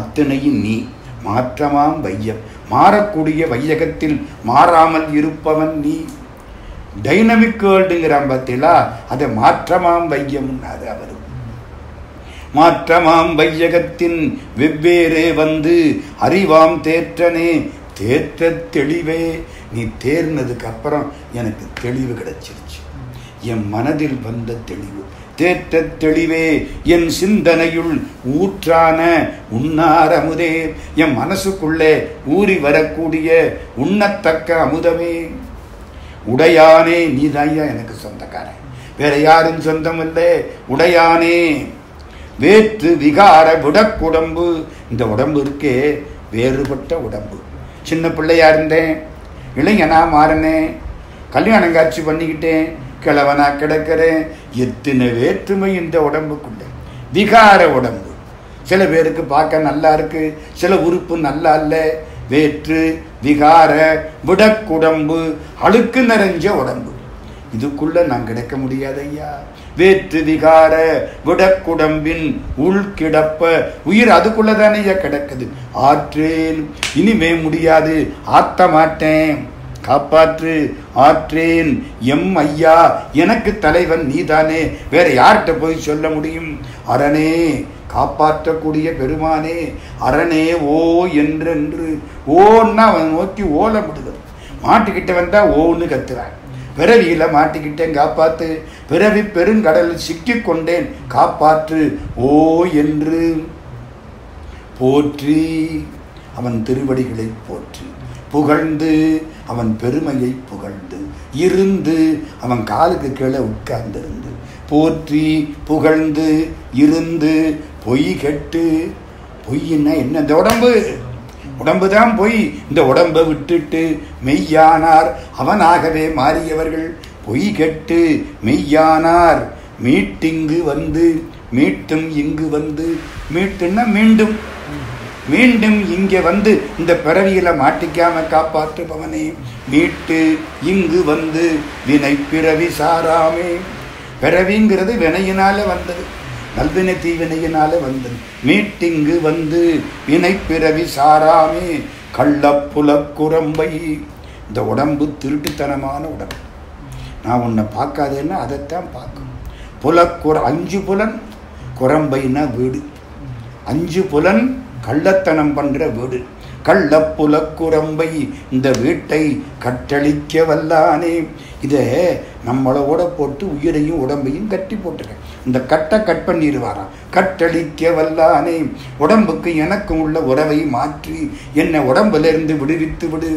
அத்தனையும் நீ மாற்றமாம் வையம் மாறக்கூடிய வையகத்தில் மாறாமல் இருப்பவன் நீ டைனமிக் வேர்ல்டுங்கிறான் பார்த்தீங்களா அதை மாற்றமாம் வையம் அது அவர் மாற்றமாம் வையகத்தின் வெவ்வேறே வந்து அறிவாம் தேற்றனே தேற்ற தெளிவே நீ தேர்னதுக்கு அப்புறம் எனக்கு தெளிவு கிடைச்சிது என் மனதில் வந்த தெளிவு தேற்ற தெளிவே என் சிந்தனையுள் ஊற்றான உண்ணார் அமுதே என் மனசுக்குள்ளே ஊறி வரக்கூடிய உண்ணத்தக்க அமுதமே உடையானே நீதாயா எனக்கு சொந்தக்காரன் வேற யாரும் சொந்தம் இல்லை உடையானே வேற்று விகார விடக்குடம்பு இந்த உடம்பு இருக்கே வேறுபட்ட உடம்பு சின்ன பிள்ளையா இருந்தேன் இளைஞனா மாறினேன் கல்யாணம் காட்சி பண்ணிக்கிட்டேன் கிழவனாக கிடக்கிறேன் எத்தனை வேற்றுமை இந்த உடம்புக்குள்ள விகார உடம்பு சில பேருக்கு பார்க்க நல்லா இருக்கு சில உறுப்பு நல்லா இல்லை வேற்று விகார விடக்குடம்பு அழுக்கு நிறைஞ்ச உடம்பு இதுக்குள்ள நான் கிடைக்க முடியாது ஐயா வேற்று விகார விடக்குடம்பின் உள் கிடப்ப உயிர் அதுக்குள்ளதானே ஐயா கிடக்குது ஆற்றேன் இனிமே முடியாது ஆத்த மாட்டேன் காப்பாற்று ஆற்றேன் எம் ஐயா எனக்கு தலைவன் நீதானே வேற யார்கிட்ட போய் சொல்ல முடியும் அரணே காப்பாற்றக்கூடிய பெருமானே அரணே ஓ என்றென்று ஓன்னா அவன் நோக்கி ஓலமிடுதல் மாட்டுக்கிட்ட வந்தா ஓன்னு கத்துறான் பிறவியில் மாட்டிக்கிட்டேன் காப்பாற்று பிறவி பெருங்கடலில் சிக்கிக்கொண்டேன் காப்பாற்று ஓ என்று போற்றி அவன் திருவடிகளை போற்றி புகழ்ந்து அவன் பெருமையை புகழ்ந்து இருந்து அவன் காலுக்கு கீழே உட்கார்ந்திருந்து போற்றி புகழ்ந்து இருந்து பொய் கெட்டு பொய்னா என்ன இந்த உடம்பு உடம்பு தான் பொய் இந்த உடம்பை விட்டுட்டு மெய்யானார் அவனாகவே மாறியவர்கள் பொய் கெட்டு மெய்யானார் மீட்டிங்கு வந்து மீட்டும் இங்கு வந்து மீட்டுன்னா மீண்டும் மீண்டும் இங்கே வந்து இந்த பிறவியில் மாட்டிக்காம காப்பாற்றுபவனே மீட்டு இங்கு வந்து வினை பிறவி சாராமே பிறவிங்கிறது வினையினால வந்தது நல்வினை தீவினையினால வந்தது மீட்டிங்கு வந்து வினை பிறவி சாராமே கள்ளப்புல குரம்பை இந்த உடம்பு திருட்டுத்தனமான உடம்பு நான் உன்னை பார்க்காதேன்னா அதைத்தான் பார்க்கும் புலக்குற அஞ்சு புலன் குரம்பைன்னா வீடு அஞ்சு புலன் கள்ளத்தனம் பண்ணுற வீடு கள்ளப்புலக்குரம்பை இந்த வீட்டை கட்டளிக்க வல்லானே இதை நம்மளோட போட்டு உயிரையும் உடம்பையும் கட்டி போட்டுருக்கேன் இந்த கட்டை கட் பண்ணிடுவாராம் கட்டளிக்க வல்லானே உடம்புக்கு எனக்கும் உள்ள உறவை மாற்றி என்னை உடம்பிலிருந்து விடுவித்து விடு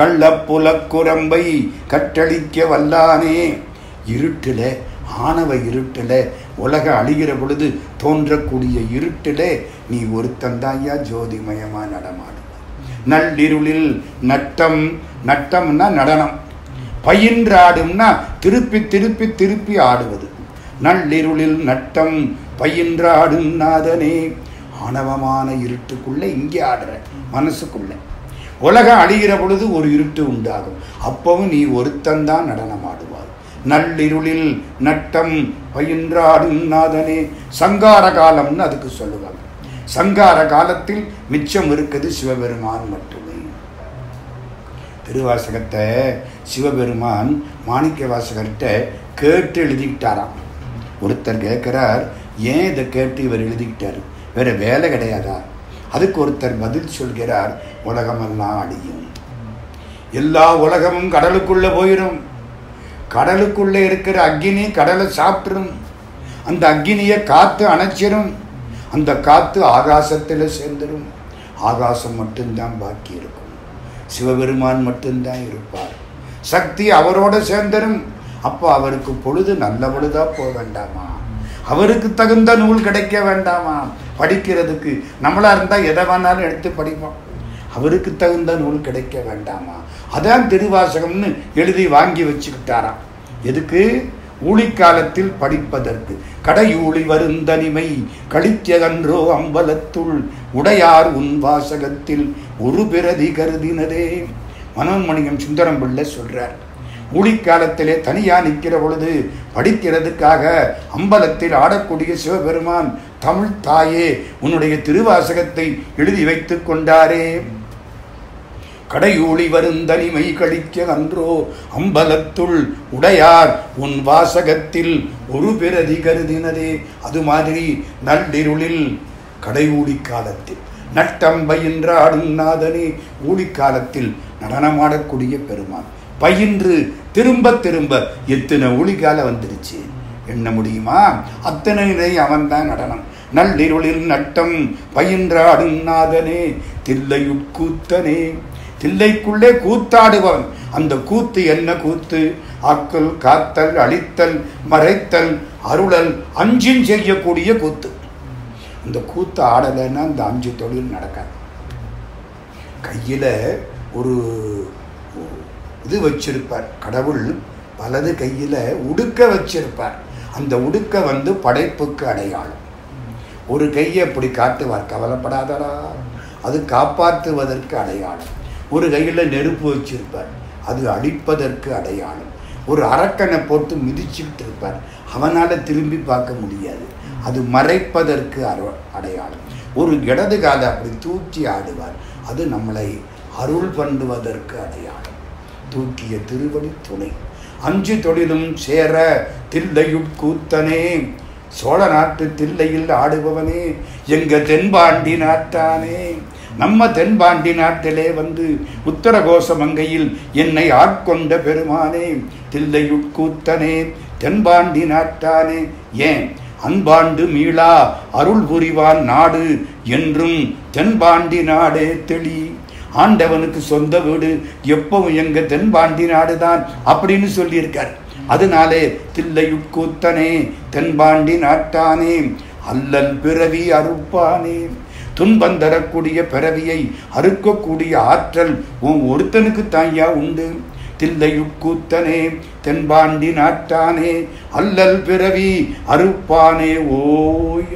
கள்ளப்புலக்குரம்பை கட்டளிக்க வல்லானே இருட்டில் ஆணவ இருட்டில் உலக அழிகிற பொழுது தோன்றக்கூடிய இருட்டிலே நீ ஒருத்தந்தாயா ஜோதிமயமாக நடமாடு நள்ளிருளில் நட்டம் நட்டம்னா நடனம் பயின்றாடும்னா திருப்பி திருப்பி திருப்பி ஆடுவது நள்ளிருளில் நட்டம் பயின்றாடும் நாதனே ஆணவமான இருட்டுக்குள்ளே இங்கே ஆடுற மனசுக்குள்ளே உலகம் அழிகிற பொழுது ஒரு இருட்டு உண்டாகும் அப்பவும் நீ ஒருத்தந்தான் நடனமாடும் நள்ளிருளில் நட்டம் பயின்றாடுநாதனே சங்கார காலம்னு அதுக்கு சொல்லுவாங்க சங்கார காலத்தில் மிச்சம் இருக்குது சிவபெருமான் மட்டுமே திருவாசகத்தை சிவபெருமான் மாணிக்க வாசகர்கிட்ட கேட்டு எழுதிக்கிட்டாராம் ஒருத்தர் கேட்குறார் ஏன் இதை கேட்டு இவர் எழுதிக்கிட்டார் வேறு வேலை கிடையாதா அதுக்கு ஒருத்தர் பதில் சொல்கிறார் உலகமெல்லாம் அடியும் எல்லா உலகமும் கடலுக்குள்ளே போயிடும் கடலுக்குள்ளே இருக்கிற அக்னி கடலை சாப்பிட்ரும் அந்த அக்னியை காற்று அணைச்சிரும் அந்த காற்று ஆகாசத்தில் சேர்ந்துடும் ஆகாசம் மட்டும்தான் பாக்கி இருக்கும் சிவபெருமான் மட்டும்தான் இருப்பார் சக்தி அவரோட சேர்ந்துடும் அப்போ அவருக்கு பொழுது நல்ல பொழுதாக போக வேண்டாமா அவருக்கு தகுந்த நூல் கிடைக்க வேண்டாமா படிக்கிறதுக்கு நம்மளாக இருந்தால் எதை வேணாலும் எடுத்து படிப்போம் அவருக்கு தகுந்த நூல் கிடைக்க வேண்டாமா அதான் திருவாசகம்னு எழுதி வாங்கி வச்சுக்கிட்டாராம் எதுக்கு ஊழிக்காலத்தில் படிப்பதற்கு கடையூழி வருந்தனிமை கழித்ததன்றோ அம்பலத்துள் உடையார் உன் வாசகத்தில் ஒரு பிரதி கருதினதே மனோன்மணியம் சுந்தரம் பிள்ளை சொல்றார் ஊழிக்காலத்திலே தனியாக நிற்கிற பொழுது படிக்கிறதுக்காக அம்பலத்தில் ஆடக்கூடிய சிவபெருமான் தமிழ் தாயே உன்னுடைய திருவாசகத்தை எழுதி வைத்து கொண்டாரே கடையூளி வருந்தனிமை கழிக்க அன்றோ அம்பலத்துள் உடையார் உன் வாசகத்தில் ஒரு பிரதி கருதினதே அது மாதிரி நள்ளிருளில் கடையூழி காலத்தில் நட்டம் பயின்ற ஊழிக் ஊழிக்காலத்தில் நடனமாடக்கூடிய பெருமான் பயின்று திரும்ப திரும்ப எத்தனை ஒளிகால வந்துருச்சு எண்ண முடியுமா அத்தனை நிலை அவன்தான் நடனம் நள்ளிருளில் நட்டம் பயின்ற அடுநாதனே தில்லையுட்கூத்தனே தில்லைக்குள்ளே கூத்தாடுபவன் அந்த கூத்து என்ன கூத்து ஆக்கல் காத்தல் அழித்தல் மறைத்தல் அருளல் அஞ்சும் செய்யக்கூடிய கூத்து அந்த கூத்து ஆடலைன்னா அந்த அஞ்சு தொழில் நடக்காது கையில் ஒரு இது வச்சிருப்பார் கடவுள் வலது கையில் உடுக்க வச்சிருப்பார் அந்த உடுக்க வந்து படைப்புக்கு அடையாளம் ஒரு கையை அப்படி காட்டுவார் கவலைப்படாதடா அது காப்பாற்றுவதற்கு அடையாளம் ஒரு கையில் நெருப்பு வச்சிருப்பார் அது அடிப்பதற்கு அடையாளம் ஒரு அரக்கனை போட்டு மிதிச்சுக்கிட்டு இருப்பார் அவனால் திரும்பி பார்க்க முடியாது அது மறைப்பதற்கு அரு அடையாளம் ஒரு இடது காலை அப்படி தூக்கி ஆடுவார் அது நம்மளை அருள் பண்ணுவதற்கு அடையாளம் தூக்கிய திருவடி துணை அஞ்சு தொழிலும் சேர தில்லையுட்கூத்தனே சோழ நாட்டு தில்லையில் ஆடுபவனே எங்க தென்பாண்டி நாட்டானே நம்ம தென்பாண்டி நாட்டிலே வந்து உத்தரகோச மங்கையில் என்னை ஆட்கொண்ட பெருமானே தில்லையுட்கூத்தனே தென்பாண்டி நாட்டானே ஏன் அன்பாண்டு மீளா அருள் புரிவான் நாடு என்றும் தென்பாண்டி நாடே தெளி ஆண்டவனுக்கு சொந்த வீடு எப்பவும் எங்க தென்பாண்டி நாடுதான் அப்படின்னு சொல்லியிருக்கார் அதனாலே தில்லையுட்கூத்தனே தென்பாண்டி நாட்டானே அல்லல் பிறவி அருப்பானே துன்பம் தரக்கூடிய பிறவியை அறுக்கக்கூடிய ஆற்றல் உன் ஒருத்தனுக்கு தாயா உண்டு தில்லையுக்கூத்தனே தென்பாண்டி நாட்டானே அல்லல் பிறவி அறுப்பானே ஓ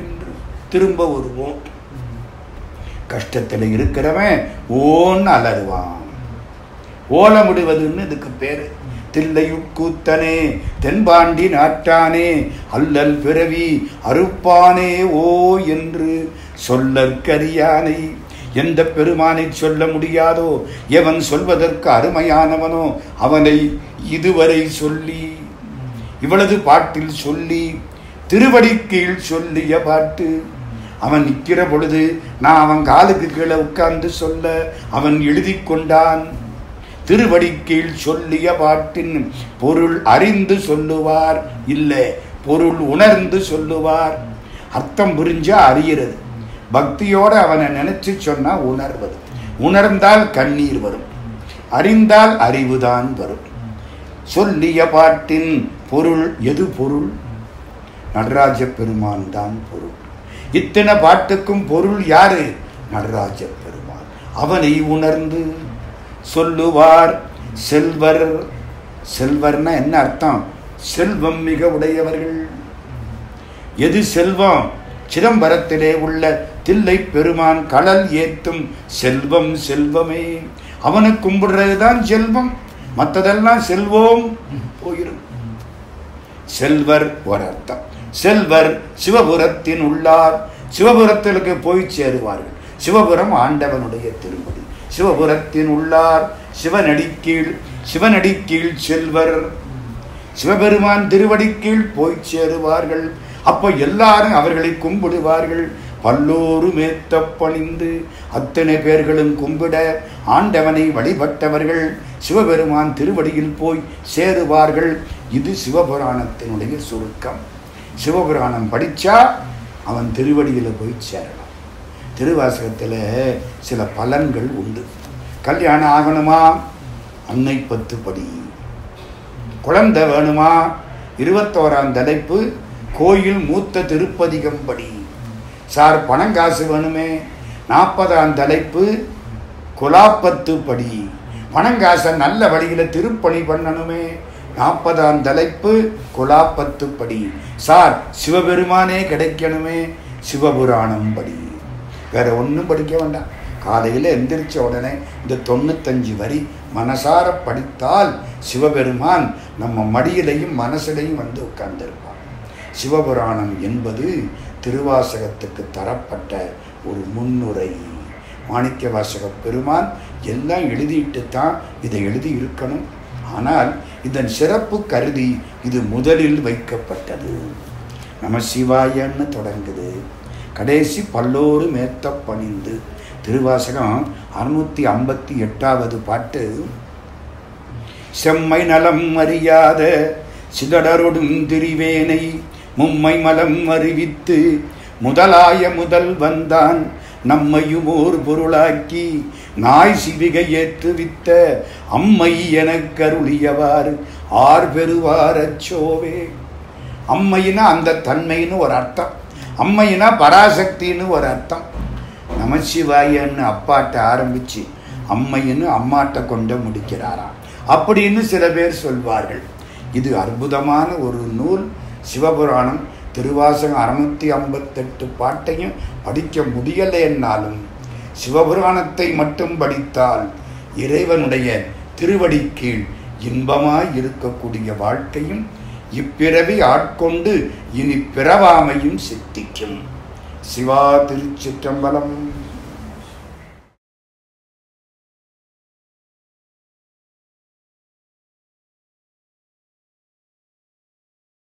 என்று திரும்ப வருவோம் கஷ்டத்தில் இருக்கிறவன் ஓன்னு அலறுவான் ஓலமிடுவதுன்னு இதுக்கு பேர் தில்லையுக்கூத்தனே தென்பாண்டி நாட்டானே அல்லல் பிறவி அறுப்பானே ஓ என்று சொல்லற்கரியானை எந்த பெருமானை சொல்ல முடியாதோ எவன் சொல்வதற்கு அருமையானவனோ அவனை இதுவரை சொல்லி இவளது பாட்டில் சொல்லி திருவடிக்கீழ் சொல்லிய பாட்டு அவன் நிற்கிற பொழுது நான் அவன் காலுக்கு கீழே உட்கார்ந்து சொல்ல அவன் எழுதி கொண்டான் திருவடிக்கீழ் சொல்லிய பாட்டின் பொருள் அறிந்து சொல்லுவார் இல்லை பொருள் உணர்ந்து சொல்லுவார் அர்த்தம் புரிஞ்சா அறிகிறது பக்தியோடு அவனை நினச்சி சொன்னால் உணர்வது உணர்ந்தால் கண்ணீர் வரும் அறிந்தால் அறிவுதான் வரும் சொல்லிய பாட்டின் பொருள் எது பொருள் நடராஜ பெருமான் தான் பொருள் இத்தனை பாட்டுக்கும் பொருள் யாரு நடராஜ பெருமான் அவனை உணர்ந்து சொல்லுவார் செல்வர் செல்வர்னா என்ன அர்த்தம் செல்வம் மிக உடையவர்கள் எது செல்வம் சிதம்பரத்திலே உள்ள தில்லை பெருமான் கடல் ஏத்தும் செல்வம் செல்வமே அவனை கும்பிடுறது தான் செல்வம் மற்றதெல்லாம் செல்வோம் போயிடும் செல்வர் ஒரு அர்த்தம் செல்வர் சிவபுரத்தின் உள்ளார் சிவபுரத்திற்கு போய் சேருவார்கள் சிவபுரம் ஆண்டவனுடைய திருப்பதி சிவபுரத்தின் உள்ளார் சிவனடிக்கீழ் கீழ் செல்வர் சிவபெருமான் திருவடிக்கீழ் போய் சேருவார்கள் அப்போ எல்லாரும் அவர்களை கும்பிடுவார்கள் பல்லோரும் ஏத்த பணிந்து அத்தனை பேர்களும் கும்பிட ஆண்டவனை வழிபட்டவர்கள் சிவபெருமான் திருவடியில் போய் சேருவார்கள் இது சிவபுராணத்தினுடைய சுருக்கம் சிவபுராணம் படித்தா அவன் திருவடியில் போய் சேரலாம் திருவாசகத்தில் சில பலன்கள் உண்டு கல்யாணம் ஆகணுமா அன்னை பத்து படி குழந்தை வேணுமா இருபத்தோராம் தலைப்பு கோயில் மூத்த திருப்பதிகம் படி சார் பணம் காசு வேணுமே நாற்பதாம் தலைப்பு குலாப்பத்து படி பணம் காசை நல்ல வழியில் திருப்பணி பண்ணணுமே நாற்பதாம் தலைப்பு குலாப்பத்து படி சார் சிவபெருமானே கிடைக்கணுமே சிவபுராணம் படி வேற ஒன்றும் படிக்க வேண்டாம் காலையில் எந்திரிச்ச உடனே இந்த தொண்ணூத்தஞ்சு வரி மனசார படித்தால் சிவபெருமான் நம்ம மடியிலையும் மனசிலையும் வந்து உட்கார்ந்திருப்பான் சிவபுராணம் என்பது திருவாசகத்துக்கு தரப்பட்ட ஒரு முன்னுரை மாணிக்க வாசக பெருமான் எல்லாம் எழுதிட்டு தான் இதை எழுதி இருக்கணும் ஆனால் இதன் சிறப்பு கருதி இது முதலில் வைக்கப்பட்டது நம சிவாயன்னு தொடங்குது கடைசி பல்லோரு மேத்த பணிந்து திருவாசகம் அறுநூத்தி ஐம்பத்தி எட்டாவது பாட்டு செம்மை நலம் அறியாத சிதடருடும் திரிவேனை மும்மை மலம் அறிவித்து முதலாய முதல் வந்தான் நம்மையும் ஓர் பொருளாக்கி நாய் சிவிகை ஏற்றுவித்த அம்மை என கருளியவாறு ஆர் பெறுவார் அச்சோவே அம்மையினா அந்த தன்மைன்னு ஒரு அர்த்தம் அம்மையினா பராசக்தின்னு ஒரு அர்த்தம் நமசிவாயன்னு அப்பாட்ட ஆரம்பித்து அம்மையின்னு அம்மாட்ட கொண்ட முடிக்கிறாராம் அப்படின்னு சில பேர் சொல்வார்கள் இது அற்புதமான ஒரு நூல் சிவபுராணம் திருவாசகம் அறுநூற்றி ஐம்பத்தெட்டு பாட்டையும் படிக்க முடியலை என்னாலும் சிவபுராணத்தை மட்டும் படித்தால் இறைவனுடைய திருவடி கீழ் இன்பமாய் இருக்கக்கூடிய வாழ்க்கையும் இப்பிறவி ஆட்கொண்டு இனி பிறவாமையும் சித்திக்கும் சிவா திருச்சிற்றம்பலம்